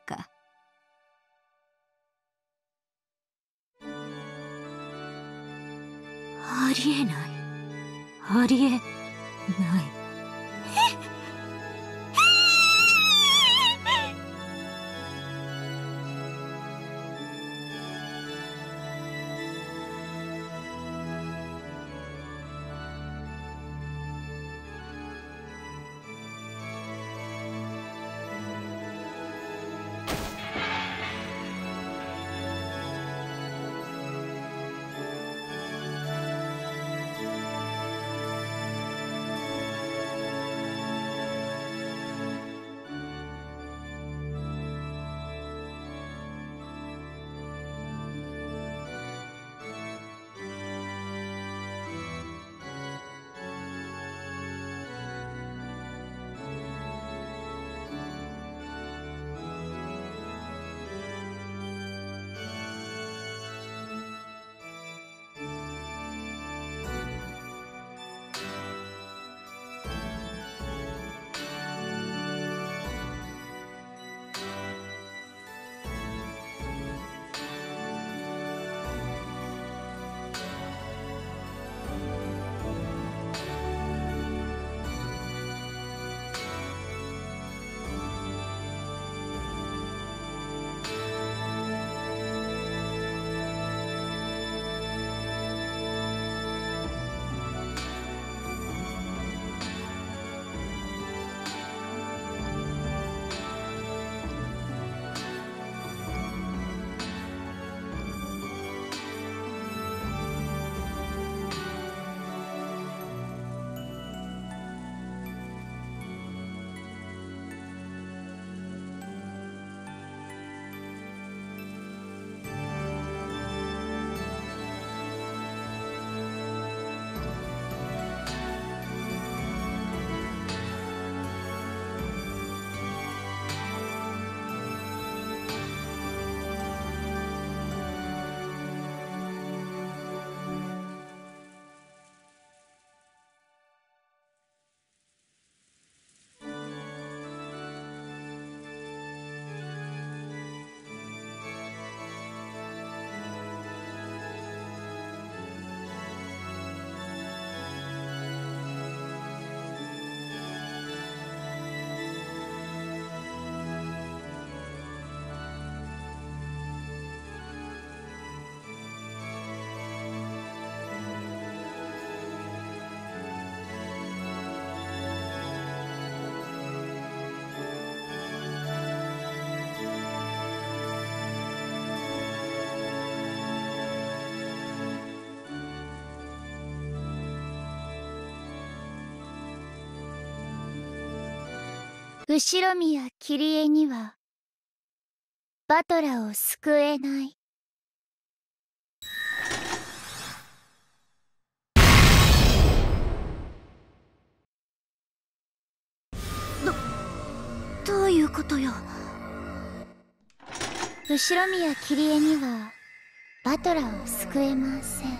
Speaker 5: 後宮桐江にはバトラを救えない。どどういうことよ？後宮桐江にはバトラーを救えません。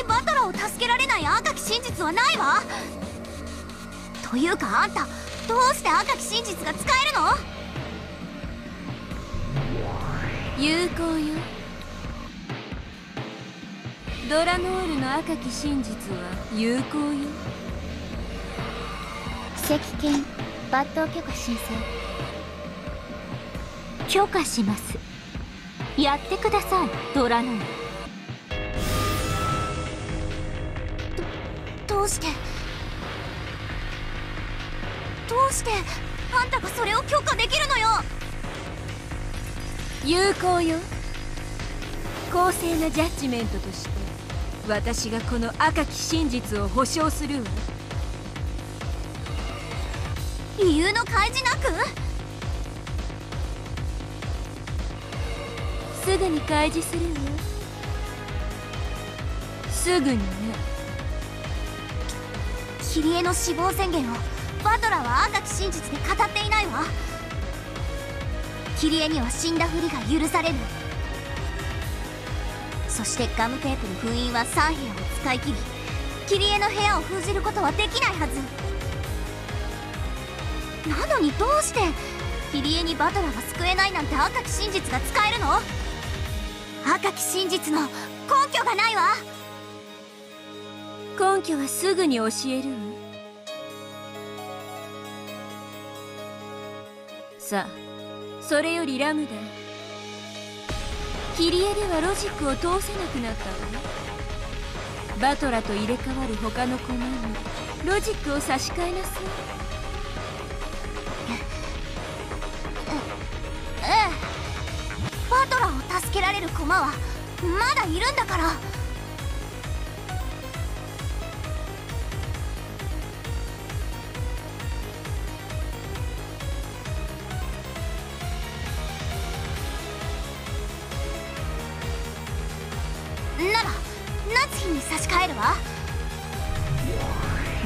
Speaker 5: にバトラを助けられない赤き真実はないわ。というかあんたどうして赤き真実が使えるの？
Speaker 6: 有効よ。ドラノールの赤き真実は有効よ。
Speaker 5: 奇跡犬抜刀許可申請。
Speaker 2: 許可します。やってくださいドラノール
Speaker 5: どうして？どうして？あんたがそれを許可できるのよ！
Speaker 6: 有効よ。公正なジャッジメントとして私がこの赤き真実を保証するわ。
Speaker 5: 理由の開示なく？
Speaker 6: すぐに開示するわ。すぐにね。
Speaker 5: キリエの死亡宣言をバトラーは赤き真実で語っていないわ。キリエには死んだふりが許されるそしてガムテープの封印は3部屋を使い切りキリエの部屋を封じることはできないはず。なのにどうしてキリエにバトラーが救えないなんて赤き真実が使えるの？赤き真実の根拠がないわ。
Speaker 2: 根拠はすぐに教えるわさあそれよりラムダキリエではロジックを通せなくなったわバトラと入れ替わる他の駒にロジックを差し替えなさい。
Speaker 5: ええ。バトラを助けられる駒はまだいるんだから。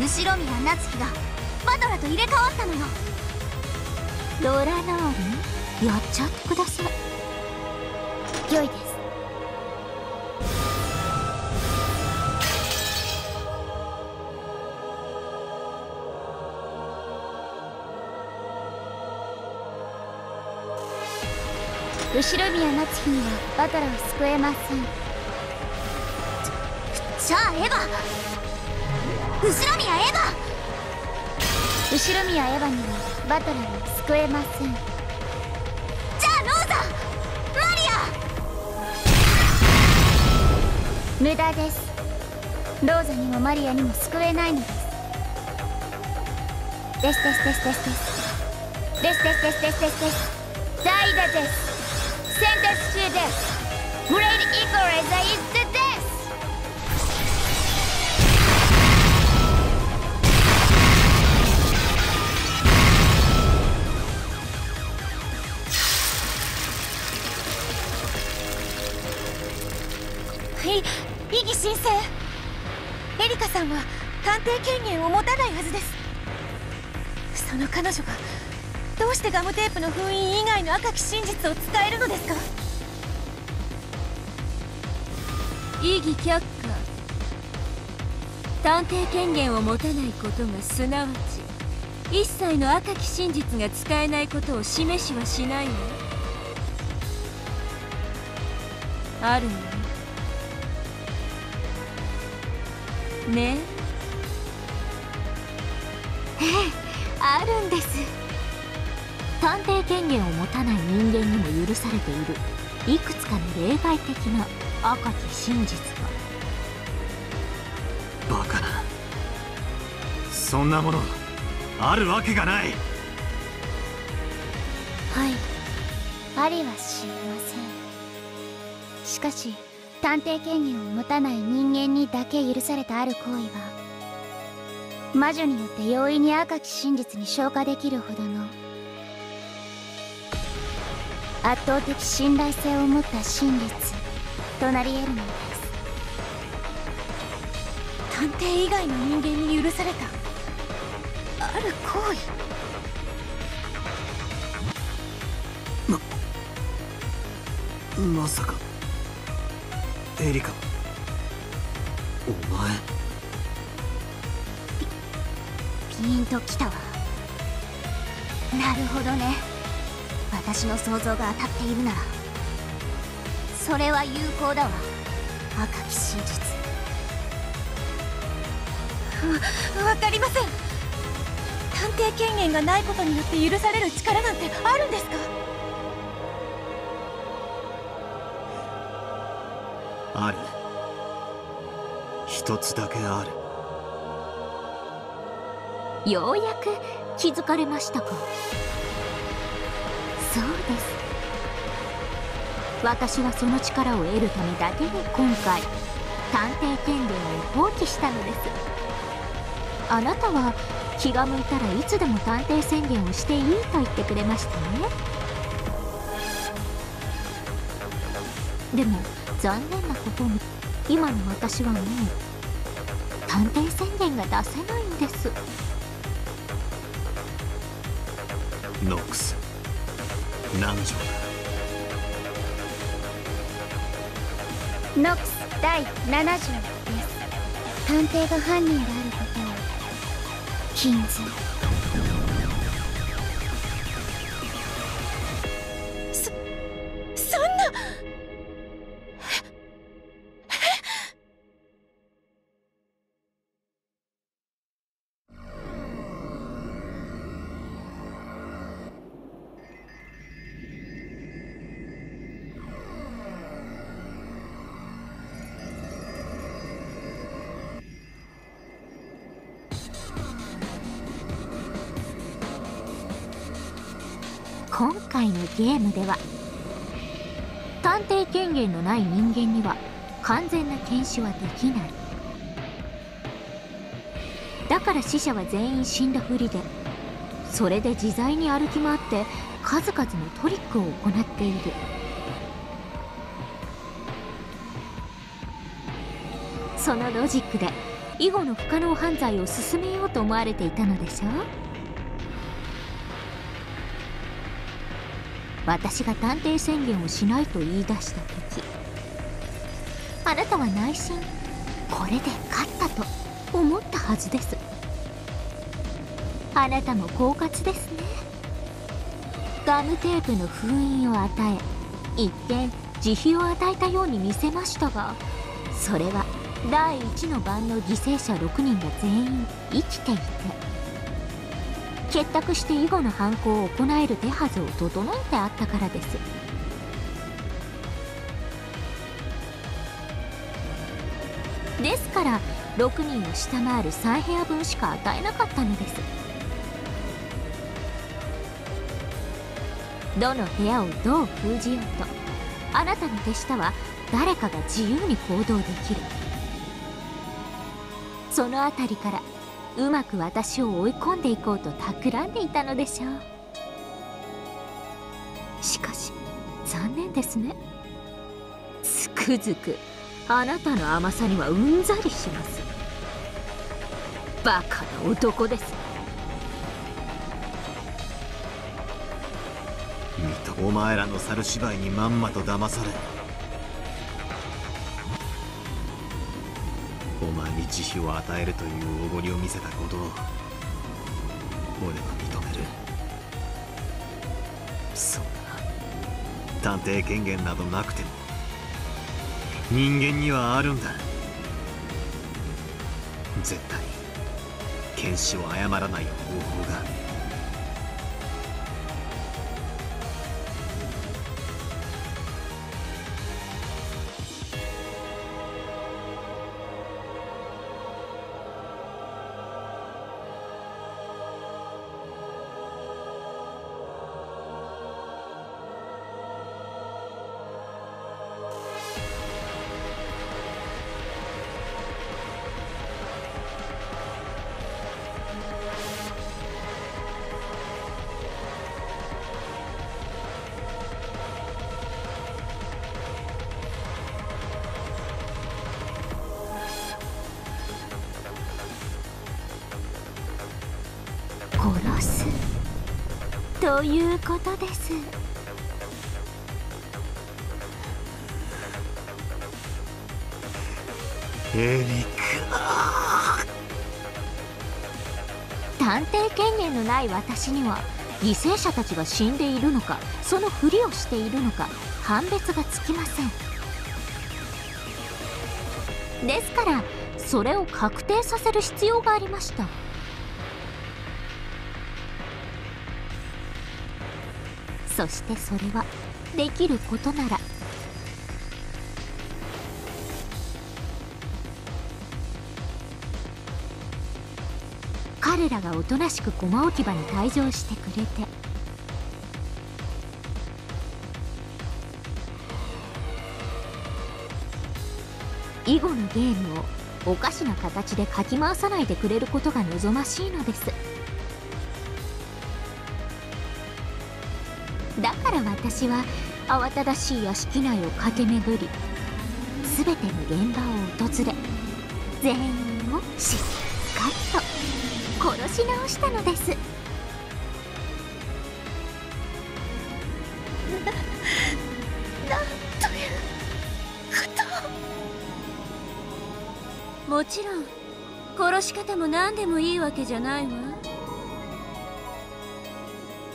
Speaker 5: 後宮夏日がバトラと入れ替わったのよ。
Speaker 2: ロラノールやっちゃってください。
Speaker 5: 良いです。後宮夏日にはバトラを救えません。じゃあエヴァ。後ろ宮エヴァ後ろ宮エヴァにはバトラを救えません。じゃあローザマリア。無駄です。ローザにもマリアにも救えないのです。ですですですですです。ですですですです。ですです代打です。選択中です。グレードイコレザーイズ
Speaker 6: その彼女がどうしてガムテープの封印以外の赤き真実を使えるのですか？
Speaker 2: 異議却下探偵権限を持たないことがすなわち一切の赤き真実が使えないことを示しはしないわあるの？ね
Speaker 5: ええ？
Speaker 2: ている。いくつかの例外的な赤き真実が。
Speaker 3: バカな。そんなものあるわけがない。
Speaker 5: はい。ありはしません。しかし探偵権限を持たない人間にだけ許されたある行為は魔女によって容易に赤き真実に消化できるほどの圧倒的信頼性を持った真実となり得るのです。
Speaker 6: 探偵以外の人間に許された。ある行為。
Speaker 3: まさかエリカ。お前。
Speaker 5: ピーンときたわ。なるほどね私の想像が当たっているならそれは有効だわ。赤き真実。
Speaker 6: わわかりません。探偵権限がないことによって許される力なんてあるんですか？
Speaker 3: ある。一つだけある。
Speaker 2: ようやく気づかれましたかそうです。私はその力を得るためだけに今回探偵権限を放棄したのですあなたは気が向いたらいつでも探偵宣言をしていいと言ってくれましたね。でも残念なことに。今の私はもう探偵宣言が出せないんです。
Speaker 3: ノックス。何条
Speaker 5: ノックス第7条です。探偵が犯人であることを禁ず
Speaker 2: るゲームでは探偵権限のない人間には完全な検視はできない。だから死者は全員死んだふりでそれで自在に歩き回って数々のトリックを行っている。そのロジックで以後の不可能犯罪を進めようと思われていたのでしょう？私が探偵宣言をしないと言い出した時あなたは内心これで勝ったと思ったはずです。あなたも狡猾ですね。ガムテープの封印を与え一見慈悲を与えたように見せましたがそれは第一の番の犠牲者6人が全員生きていて結託して以後の犯行を行える手はずを整えてあったからです。ですから6人を下回る3部屋分しか与えなかったのです。どの部屋をどう封じようとあなたの手下は誰かが自由に行動できる。そのあたりからうまく私を追い込んでいこうと企んでいたのでしょう。しかし残念ですね。つくづくあなたの甘さにはうんざりします。バカな男です。
Speaker 3: お前らの猿芝居にまんまと騙されに慈悲を与えるというおごりを見せたことを俺は認める。そんな探偵権限などなくても人間にはあるんだ。絶対剣士を謝らない方法が
Speaker 2: す。ということです。
Speaker 3: エリ
Speaker 2: 探偵権限のない私には犠牲者たちが死んでいるのかそのふりをしているのか判別がつきません。ですからそれを確定させる必要がありました。そしてそれはできることなら。彼らがおとなしく駒置き場に退場してくれて。以後のゲームをおかしな形でかき回さないでくれることが望ましいのです。から私は慌ただしい屋敷内を駆け巡り全ての現場を訪れ全員をしっかりと殺し直したのです。
Speaker 6: なんということもちろん殺し方も何でもいいわけじゃないわ。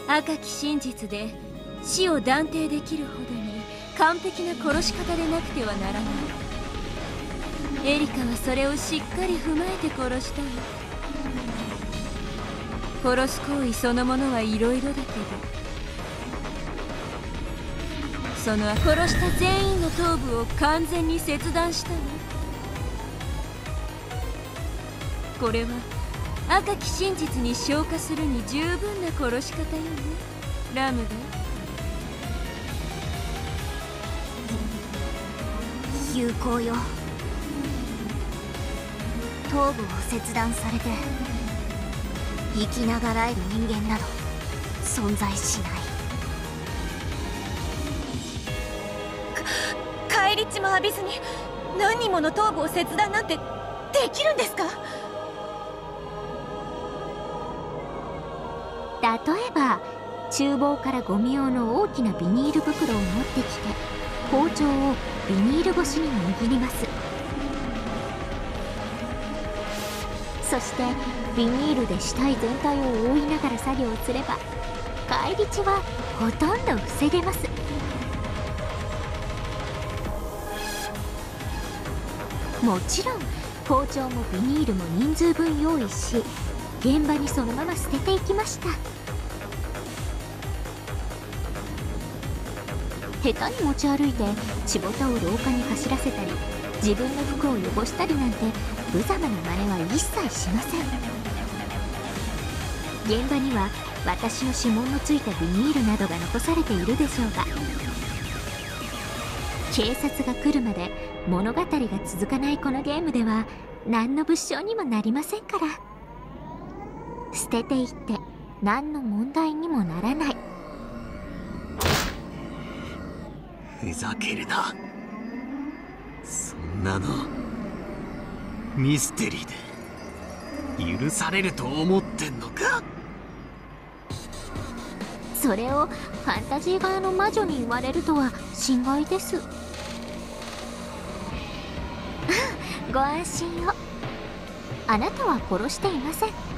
Speaker 6: 赤き真実で死を断定できるほどに完璧な殺し方でなくてはならない。エリカはそれをしっかり踏まえて殺した。わ殺す行為そのものはいろいろだけど。その殺した全員の頭部を完全に切断したわこれは赤き真実に昇華するに十分な殺し方よね。ラムダ
Speaker 5: 有効よ。頭部を切断されて生きながらえる人間など存在しない。
Speaker 6: 返り血も浴びずに何人もの頭部を切断なんてできるんですか？
Speaker 2: 例えば厨房からゴミ用の大きなビニール袋を持ってきて包丁をビニール越しに握ります。そしてビニールで死体全体を覆いながら作業をすれば返り血はほとんど防げます。もちろん包丁もビニールも人数分用意し現場にそのまま捨てていきました。下手に持ち歩いて血ボタを廊下に走らせたり自分の服を汚したりなんて無様な真似は一切しません。現場には私の指紋のついたビニールなどが残されているでしょうが警察が来るまで物語が続かないこのゲームでは何の物証にもなりませんから。捨てていって何の問題にもならない。
Speaker 3: ふざけるな。そんなの。ミステリーで。許されると思ってんのか？
Speaker 2: それをファンタジー側の魔女に言われるとは心外です。ご安心を。あなたは殺していません。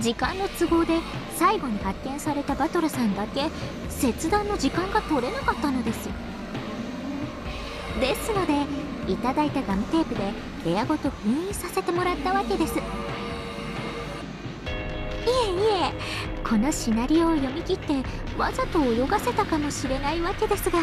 Speaker 2: 時間の都合で最後に発見されたバトルさんだけ切断の時間が取れなかったのです。ですのでいただいたガムテープで部屋ごと封印させてもらったわけです。いえいえこのシナリオを読み切ってわざと泳がせたかもしれないわけですが。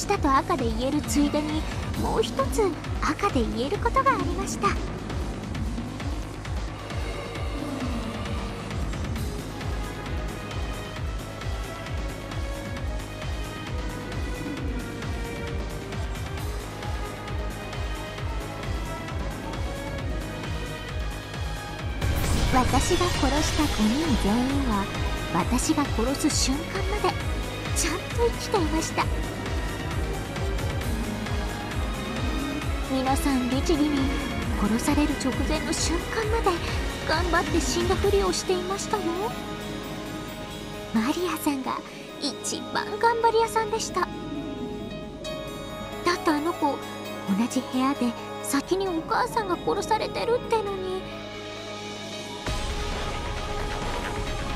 Speaker 2: したと赤で言えるついでにもう一つ赤で言えることがありました。私が殺した5人全員は私が殺す瞬間までちゃんと生きていました。皆さん律儀に殺される直前の瞬間まで頑張って死んだふりをしていましたよ。マリアさんが一番頑張り屋さんでした。だってあの子同じ部屋で先にお母さんが殺されてるってのに。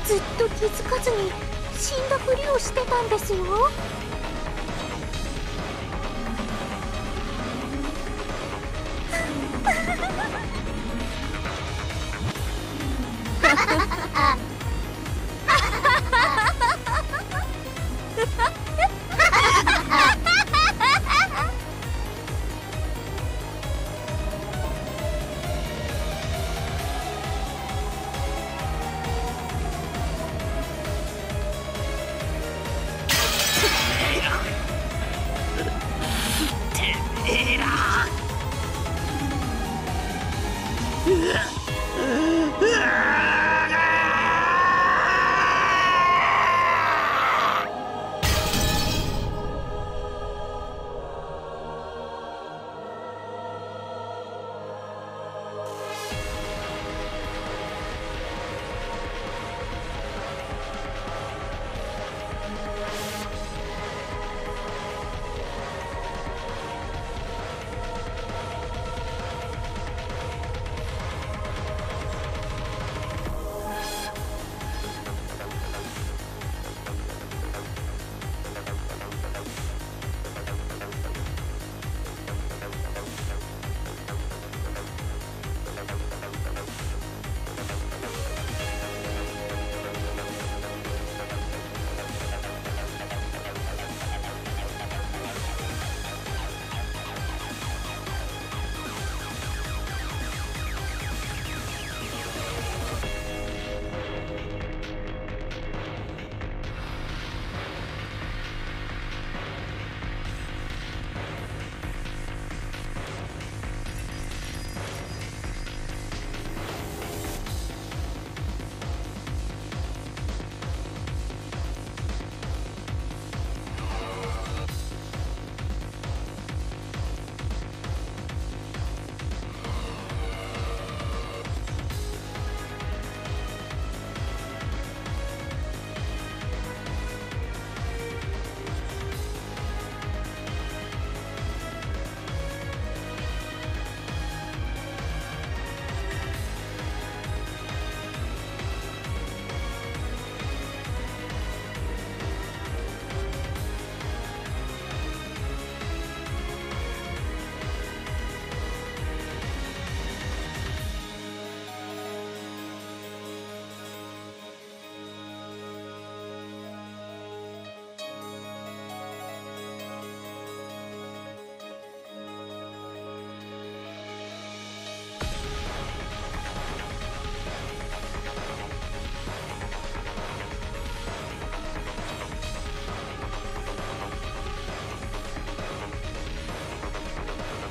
Speaker 2: ずっと気づかずに死んだふりをしてたんですよ。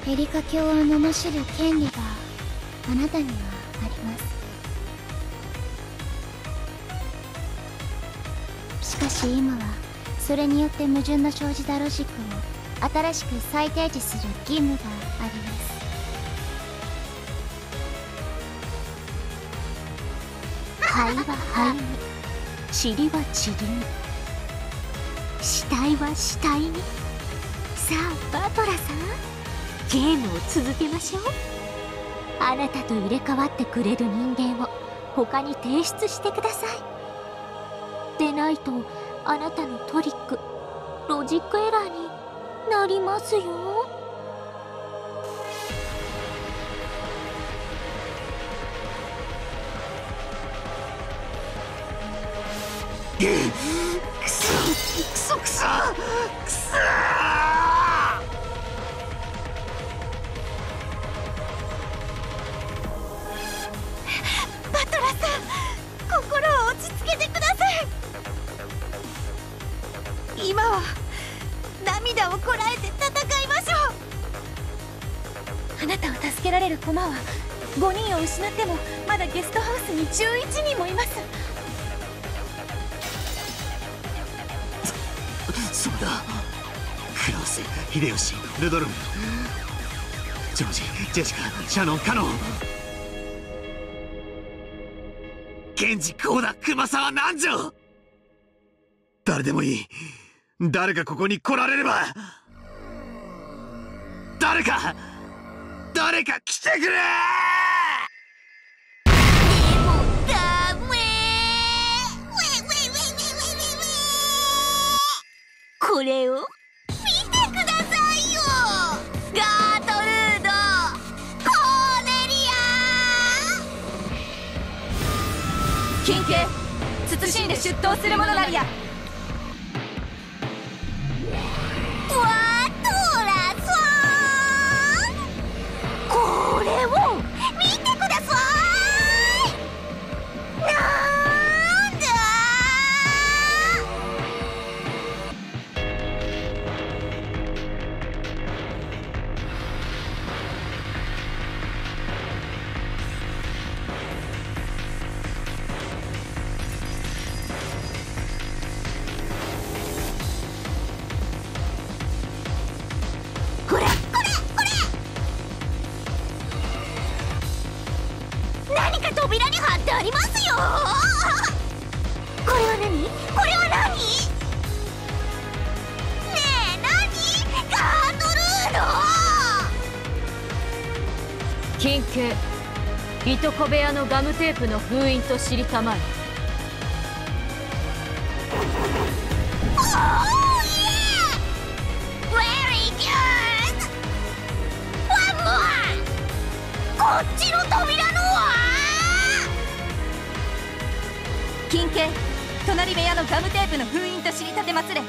Speaker 5: エリカ教を罵る権利があなたにはあります。しかし今はそれによって矛盾の生じたロジックを新しく再提示する義務があります。肺は肺に塵は塵に死体は死体に。さあバトラさん。ゲームを続けましょう。あなたと入れ替わってくれる人間を他に提出してください。でないとあなたのトリックロジックエラーになりますよ。
Speaker 3: ルドルフ。ジョージジェシカシャノンカノン。源氏コーダ熊沢南條。誰でもいい。誰かここに来られれば。誰か誰か来てくれ。
Speaker 5: これを？
Speaker 7: 金系。慎んで出頭するものなりや。
Speaker 5: アワトラさん。これを。ー
Speaker 8: 金系いとこ部屋のガムテープの封印と知りたまえ
Speaker 5: ド Oh こっちの扉の
Speaker 7: 隣部屋のガムテープの封印と知りたてまつれ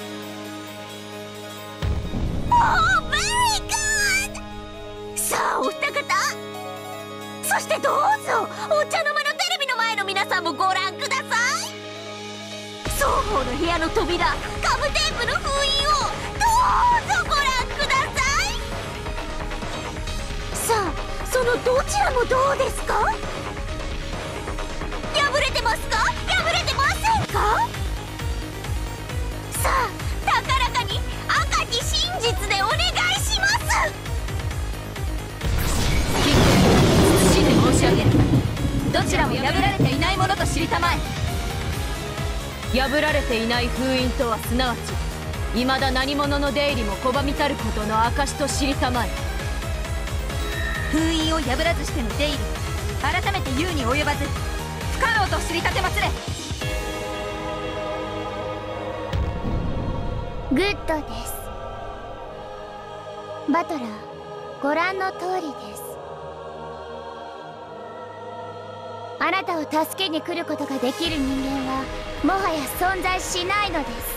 Speaker 5: してどうぞ。お茶の間のテレビの前の皆さんもご覧ください。双方の部屋の扉ガムテープの封印をどうぞご覧ください。さあ、そのどちらもどうですか？破れてますか？破れてませんか？
Speaker 7: ちらも破られていないものと知りたまえ。
Speaker 8: 破られていない封印とはすなわち未だ何者の出入りも拒みたることの証と知りたまえ。
Speaker 7: 封印を破らずしての出入り改めて言うに及ばず不可能と知りたてまつれ。
Speaker 5: グッドです。バトラーご覧の通りですあなたを助けに来ることができる人間はもはや存在しないのです。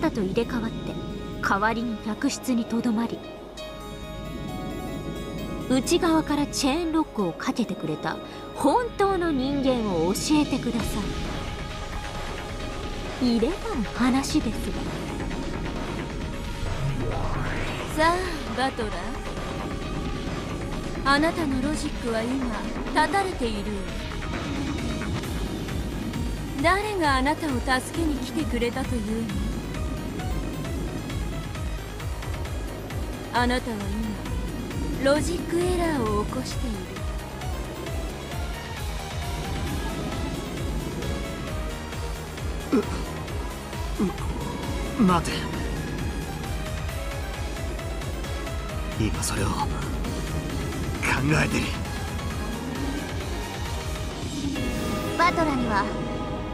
Speaker 2: あなたと入れ替わって代わりに客室にとどまり内側からチェーンロックをかけてくれた本当の人間を教えてください。入れ歯の話です
Speaker 6: が。さあバトラー。あなたのロジックは今断たれている。誰があなたを助けに来てくれたというの？あなたは今ロジックエラーを起こしている。
Speaker 3: 待て。今それを考えて。る
Speaker 5: バトラには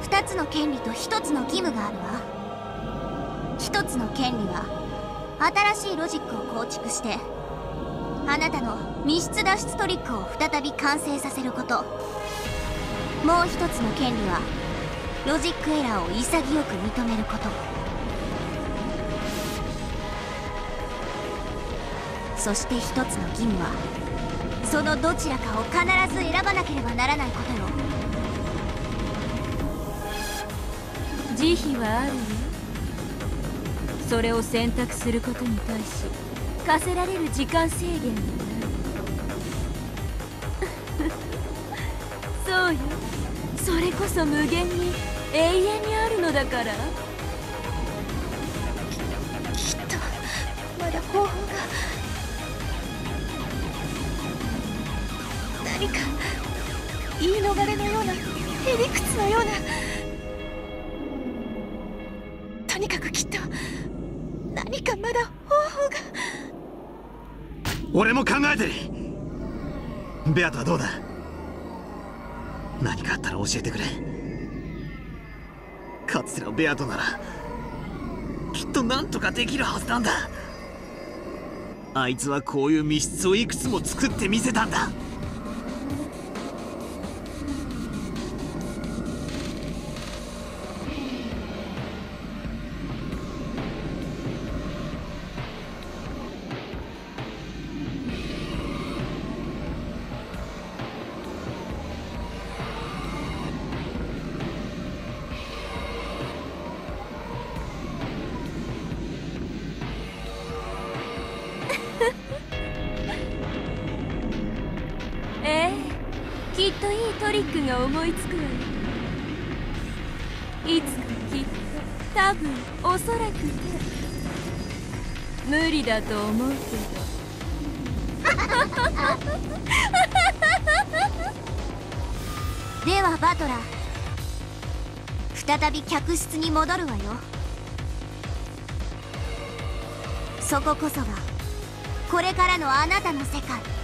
Speaker 5: 2つの権利と1つの義務があるわ1つの権利は新しいロジックを構築してあなたの密室脱出トリックを再び完成させること。もう一つの権利はロジックエラーを潔く認めること。そして一つの義務はそのどちらかを必ず選ばなければならないことよ。
Speaker 6: 慈悲はあるよ。それを選択することに対し課せられる時間制限がないそうよ。それこそ無限に永遠にあるのだから。
Speaker 2: きっとまだ方法が何か言い逃れのようなへりくつのような
Speaker 3: ベアとはどうだ？何かあったら教えてくれ。かつてのベアとならきっと何とかできるはずなんだ。あいつはこういう密室をいくつも作ってみせたんだ。
Speaker 6: だと思うけど
Speaker 5: ではバトラー。再び客室に戻るわよ。そここそがこれからのあなたの世界。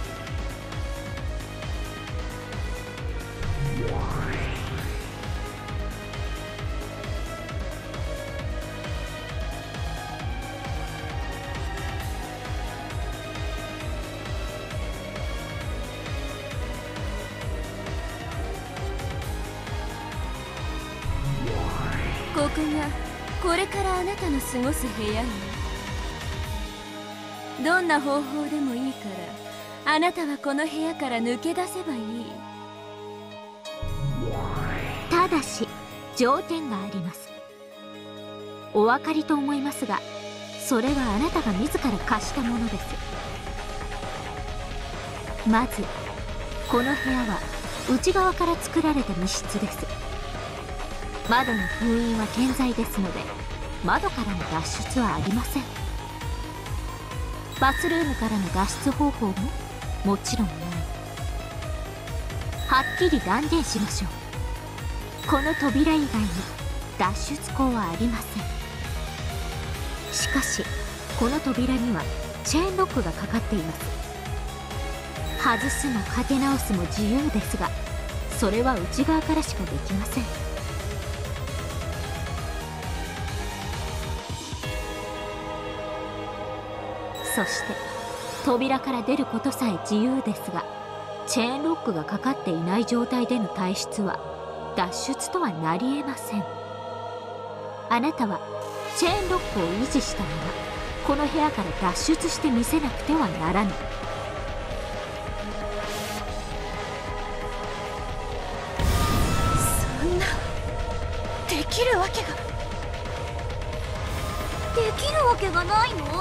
Speaker 6: 過ごす部屋よどんな方法でもいいからあなたはこの部屋から抜け出せばいい。
Speaker 2: ただし条件があります。お分かりと思いますがそれはあなたが自ら貸したものです。まずこの部屋は内側から作られた密室です。窓の封印は健在ですので窓からの脱出はありません。バスルームからの脱出方法ももちろんない。はっきり断言しましょう。この扉以外に脱出口はありません。しかしこの扉にはチェーンロックがかかっています。外すもかけ直すも自由ですがそれは内側からしかできません。そして扉から出ることさえ自由ですがチェーンロックがかかっていない状態での退出は脱出とはなりえません。あなたはチェーンロックを維持したままこの部屋から脱出してみせなくてはならない。
Speaker 6: そんなできるわけが
Speaker 5: できるわけがないの？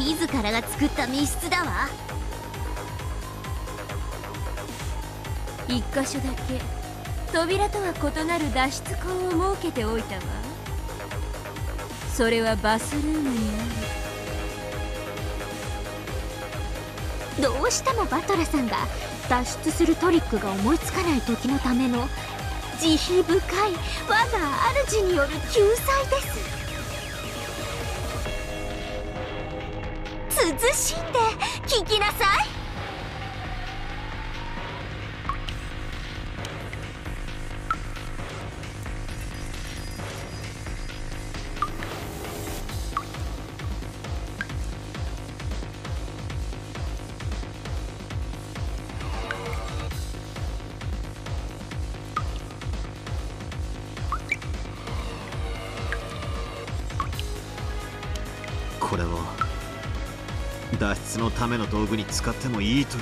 Speaker 5: 自らが作った密室だわ。
Speaker 6: 一箇所だけ扉とは異なる脱出口を設けておいたわ。それはバスルームに。ある
Speaker 2: どうしてもバトラさんが脱出するトリックが思いつかない時のための慈悲深い我が主による救済です。
Speaker 5: 涼しいんで聞きなさい。
Speaker 3: ための道具に使ってもいいと。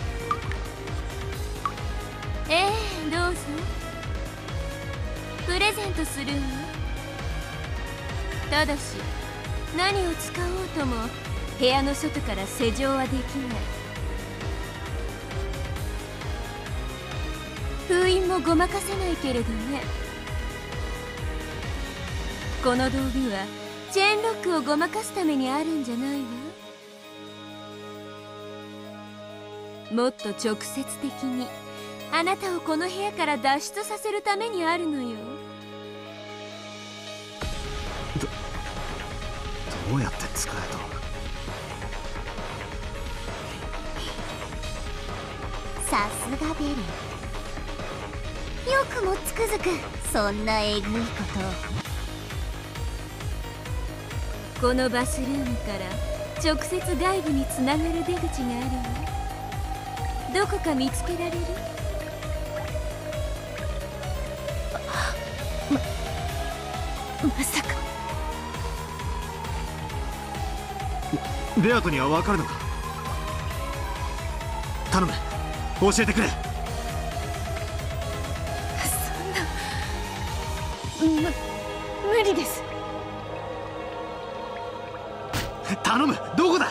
Speaker 6: ええどうぞ。プレゼントするわ。ただし何を使おうとも部屋の外から施錠はできない。封印もごまかせないけれどね。この道具はチェーンロックをごまかすためにあるんじゃないわ。もっと直接的に。あなたをこの部屋から脱出させるためにあるのよ。
Speaker 3: どうやって使え
Speaker 5: さすがベル。よくもつくづくそんなえぐいこと。
Speaker 6: このバスルームから直接外部につながる出口があるわどこか見つけられる？ままさか。
Speaker 3: とベアトには分かるのか？頼む。教えてくれ。
Speaker 6: そんな。む無理です。
Speaker 3: 頼む。どこだ？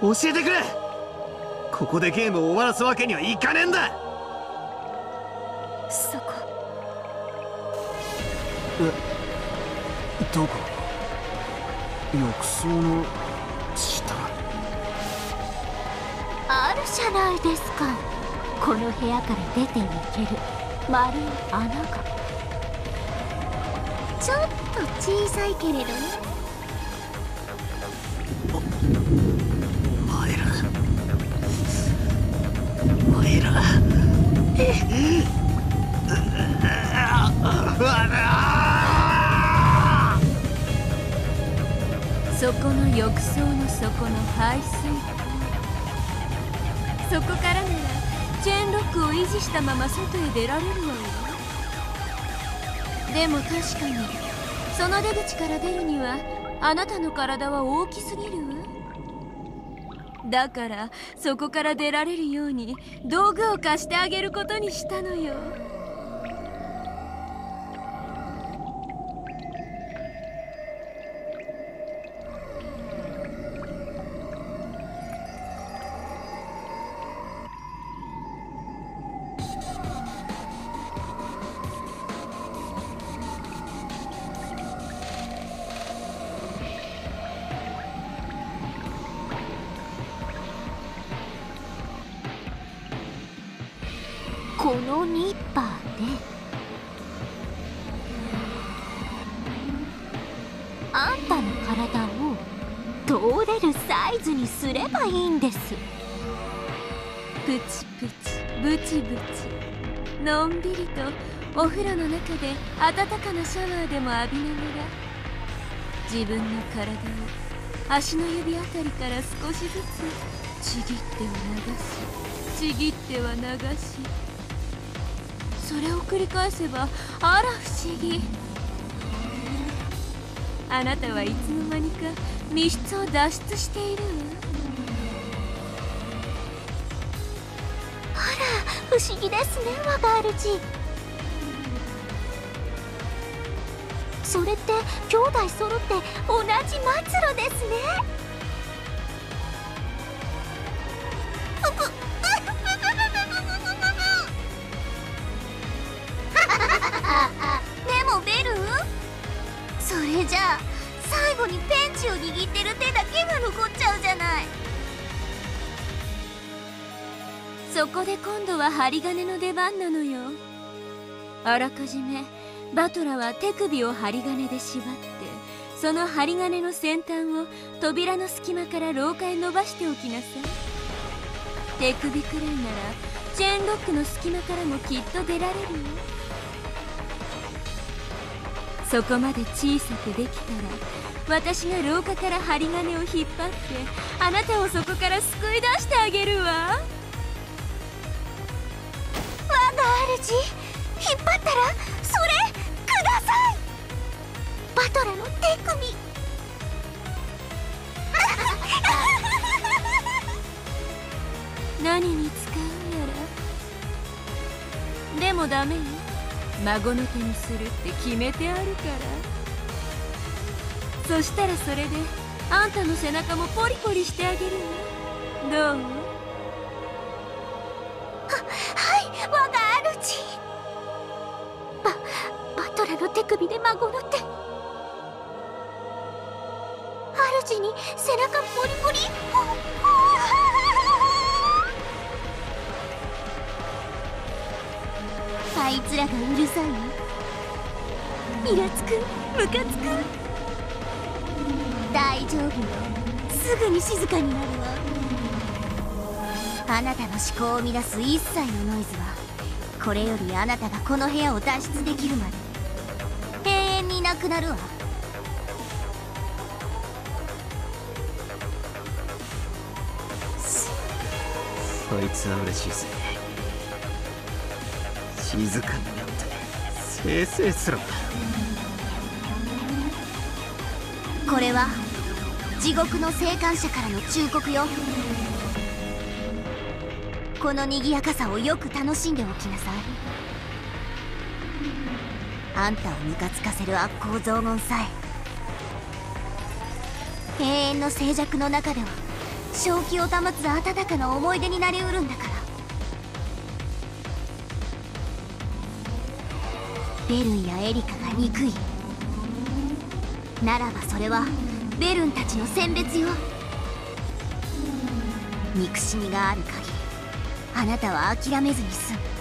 Speaker 3: 教えてくれここでゲームを終わらすわけにはいかねえんだ。
Speaker 6: そこ。
Speaker 3: えどこ？浴槽の下？
Speaker 2: あるじゃないですか。この部屋から出ていける。丸い穴が。
Speaker 5: ちょっと小さいけれどね
Speaker 3: マイラ
Speaker 6: そこの浴槽の底の排水。口そこからならチェーンロックを維持したまま外へ出られるわよ。でも確かにその出口から出るにはあなたの体は大きすぎる。わだからそこから出られるように道具を貸してあげることにしたのよ。風呂の中で温かなシャワーでも浴びながら自分の体を足の指あたりから少しずつちぎっては流しちぎっては流しそれを繰り返せばあら不思議。あなたはいつの間にか密室を脱出している
Speaker 5: あら不思議ですね我が主それって兄弟揃って同じ末路ですね。でもベルそれじゃあ最後にペンチを握ってる手だけが残っちゃうじゃない
Speaker 6: そこで今度は針金の出番なのよあらかじめバトラは手首を針金で縛ってその針金の先端を扉の隙間から廊下へ伸ばしておきなさい。手首くらいならチェーンロックの隙間からもきっと出られるよ。そこまで小さくできたら私が廊下から針金を引っ張ってあなたをそこから救い出してあげるわ。
Speaker 5: 我が主引っ張ったらそれださい。バトラの手首。
Speaker 6: 何に使うやら。でもダメよ。孫の手にするって決めてあるから。そしたらそれであんたの背中もポリポリしてあげるわどう？
Speaker 5: はい我が主ババトラの手首で孫の手主に背中ポリポリほほあいつらがうるさいイラつくムカつく。大丈夫。すぐに静かになるわ。あなたの思考を乱す一切のノイズはこれよりあなたがこの部屋を脱出できるまで。なくなるわ。
Speaker 3: そいつは嬉しいぜ。静かになってせいせいすろ
Speaker 5: これは地獄の生還者からの忠告よ。この賑やかさをよく楽しんでおきなさいあんたをムカつかせる悪行雑言さえ。永遠の静寂の中では正気を保つ温かな思い出になりうるんだから。ベルンやエリカが憎い。ならばそれはベルンたちの選別よ。憎しみがある限りあなたは諦めずに済む。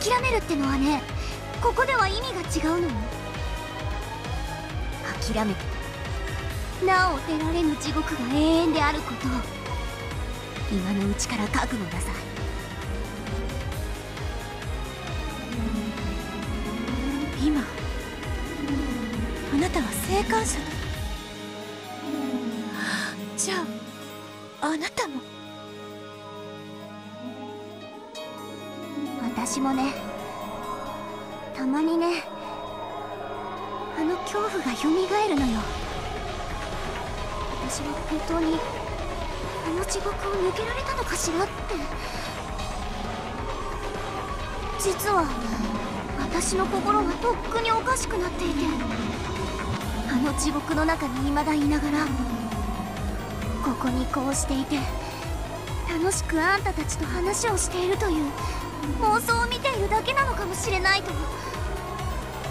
Speaker 5: 諦めるってのはねここでは意味が違うのよ。諦めてなお出られぬ地獄が永遠であることを今のうちから覚悟なさい。
Speaker 6: 今あなたは生還者だ。
Speaker 5: 地獄を抜けられたのかしらって。実は私の心がとっくにおかしくなっていてあの地獄の中に未だいながらここにこうしていて楽しくあんたたちと話をしているという妄想を見ているだけなのかもしれないと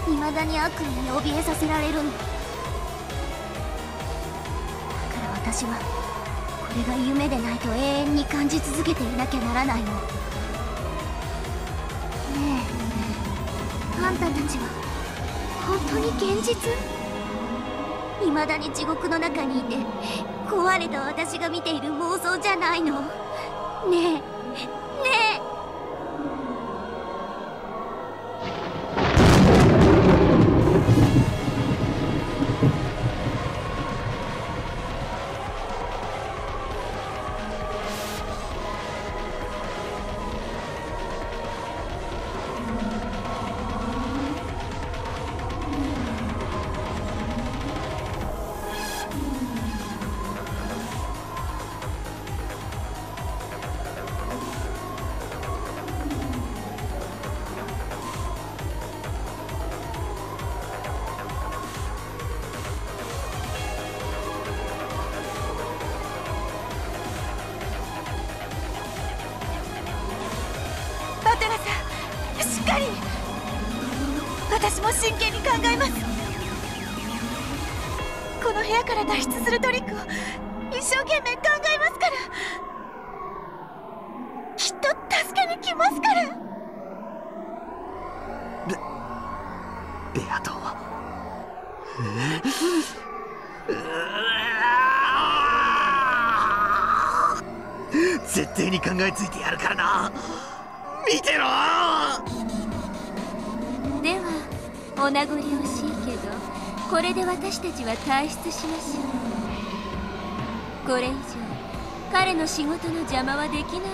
Speaker 5: 未だに悪夢に怯えさせられるの。だから私はれが夢でないと永遠に感じ続けていなきゃならないの。ねえあんたたちは本当に現実？未だに地獄の中にいて壊れた私が見ている妄想じゃないの？ねえねえ。
Speaker 4: え
Speaker 3: ついてやるからな。見てろ。
Speaker 6: ではお名残惜しいけどこれで私たちは退出しましょう。これ以上彼の仕事の邪魔はできないわ。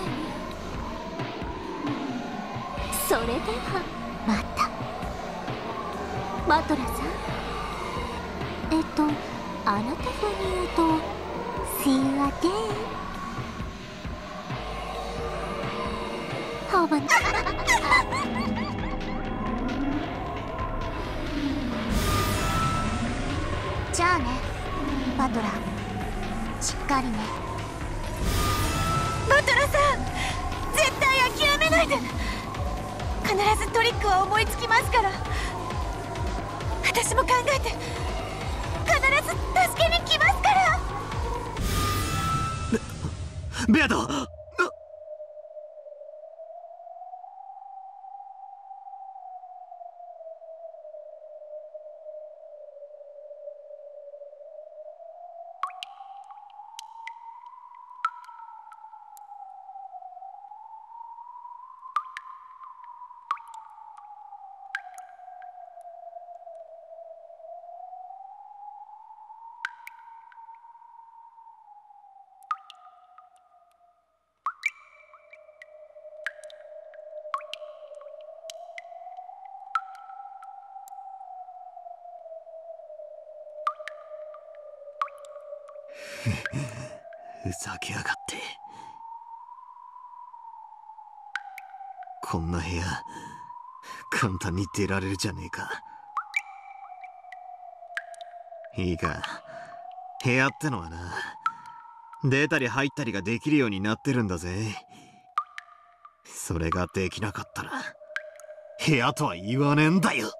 Speaker 6: それではまた。マトラさん。えっとあなた風に言うと See you again ハーバン
Speaker 5: じゃあねバトラしっかりね
Speaker 4: バトラさん絶対諦めないで。必ずトリックは思いつきますから。私も考えて必ず助けに来ますから。
Speaker 3: ベアト部屋簡単に出られるじゃねえか。いいか。部屋ってのはな出たり入ったりができるようになってるんだぜ。それができなかったら部屋とは言わねえんだよ。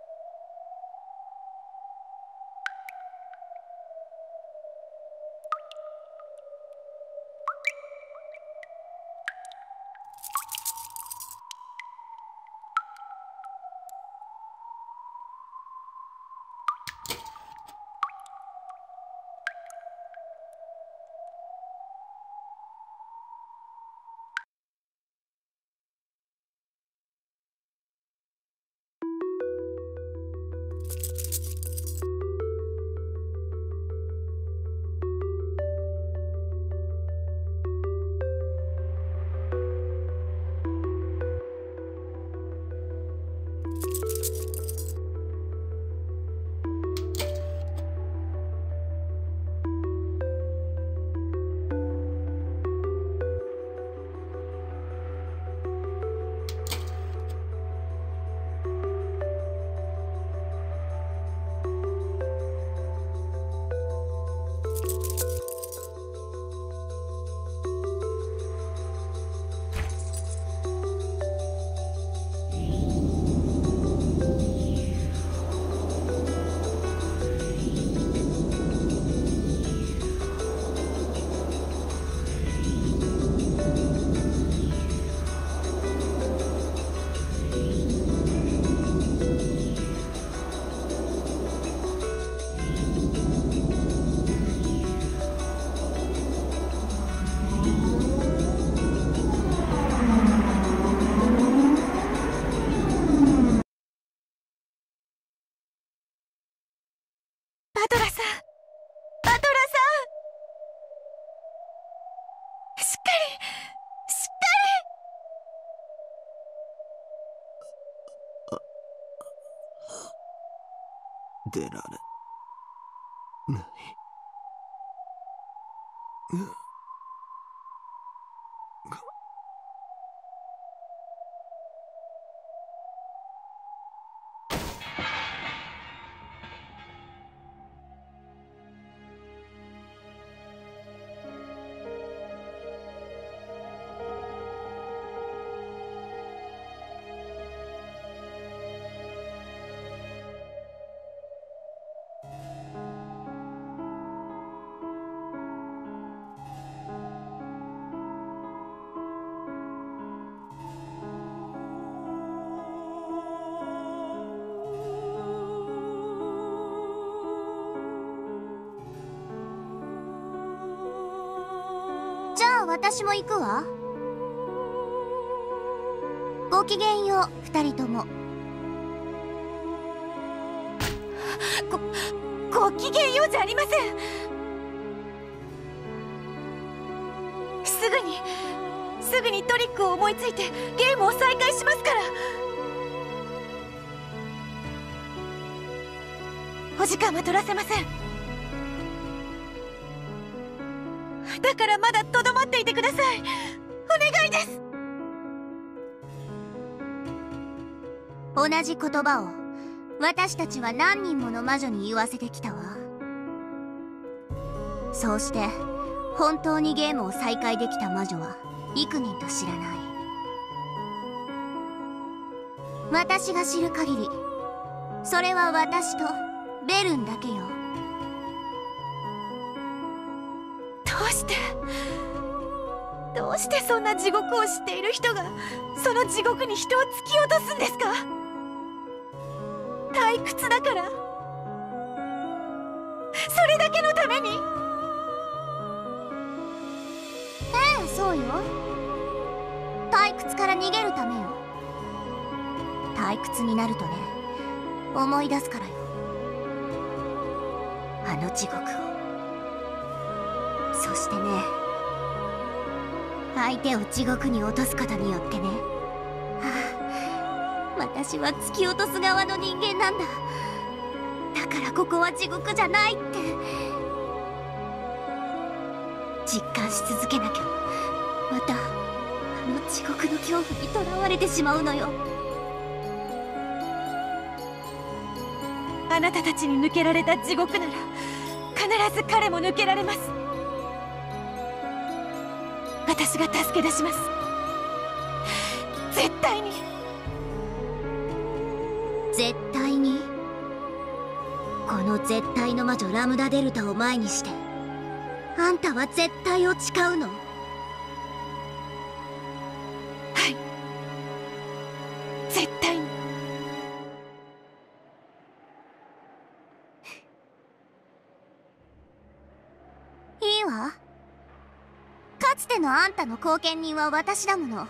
Speaker 3: 出られない
Speaker 5: も行くわ。ごきげんよう二人とも。
Speaker 4: ごごきげんようじゃありません。すぐにすぐにトリックを思いついてゲームを再開しますから。お時間は取らせません。だからまだとどまっていてください。お願いです。
Speaker 5: 同じ言葉を私たちは何人もの魔女に言わせてきたわ。そうして本当にゲームを再開できた魔女は幾人と知らない。私が知る限りそれは私とベルンだけよ。
Speaker 4: うしてそんな地獄を知っている人がその地獄に人を突き落とすんですか？退屈だから。それだけのために。
Speaker 5: ええそうよ。退屈から逃げるためよ。退屈になるとね思い出すからよ。あの地獄を。そしてね相手を地獄に落とすことによってね。はあ私は突き落とす側の人間なんだ。だからここは地獄じゃないって。実感し続けなきゃ。またあの地獄の恐怖にとらわれてしまうのよ。
Speaker 4: あなたたちに抜けられた地獄なら必ず彼も抜けられます。私が助け出します。絶対に。
Speaker 5: 絶対に。この絶対の魔女ラムダデルタを前にしてあんたは絶対を誓うの。あんたの後見人は私だもの。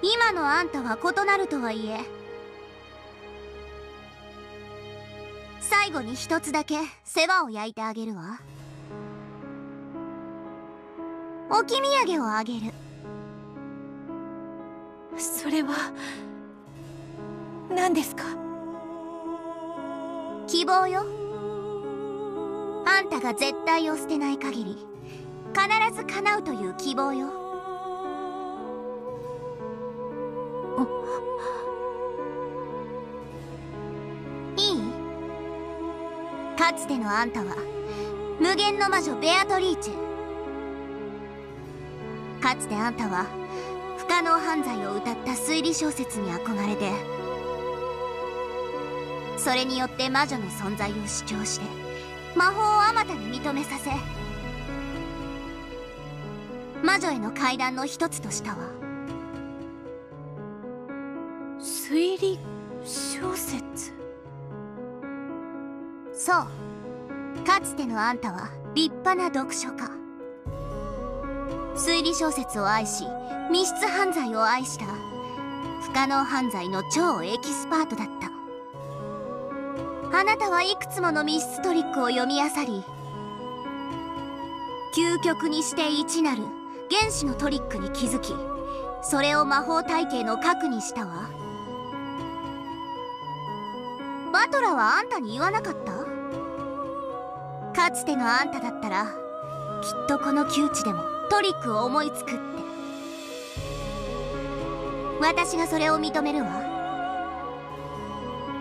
Speaker 5: 今のあんたは異なるとはいえ最後に一つだけ世話を焼いてあげるわ。置き土産をあげる。
Speaker 4: それは何ですか？
Speaker 5: 希望よ。あんたが絶対を捨てない限り必ず叶うという希望よ。いい？かつてのあんたは無限の魔女ベアトリーチ。ェかつてあんたは不可能犯罪を歌った推理小説に憧れてそれによって魔女の存在を主張して魔法をあまたに認めさせ魔女への階段の一つとしたわ。
Speaker 4: 推理小説？
Speaker 5: そう。かつてのあんたは立派な読書家。推理小説を愛し密室犯罪を愛した。不可能犯罪の超エキスパートだった。あなたはいくつもの密室トリックを読み漁り究極にして一なる原始のトリックに気づきそれを魔法体系の核にしたわ。バトラはあんたに言わなかった？かつてのあんただったらきっとこの窮地でもトリックを思いつくって。私がそれを認めるわ。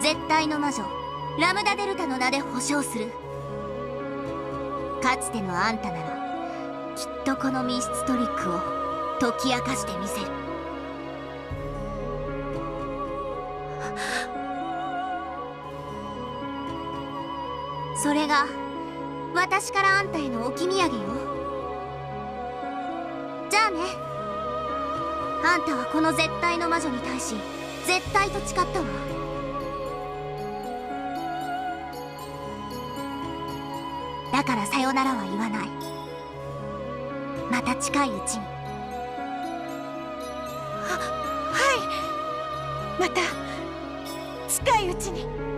Speaker 5: 絶対の魔女ラムダデルタの名で保証する。かつてのあんたならきっとこの密室トリックを解き明かしてみせる。それが私からあんたへの置き土産よ。じゃあね。あんたはこの絶対の魔女に対し絶対と誓ったわ。だからさよならは言わない。また近いうちに
Speaker 4: はい。また近いうちに。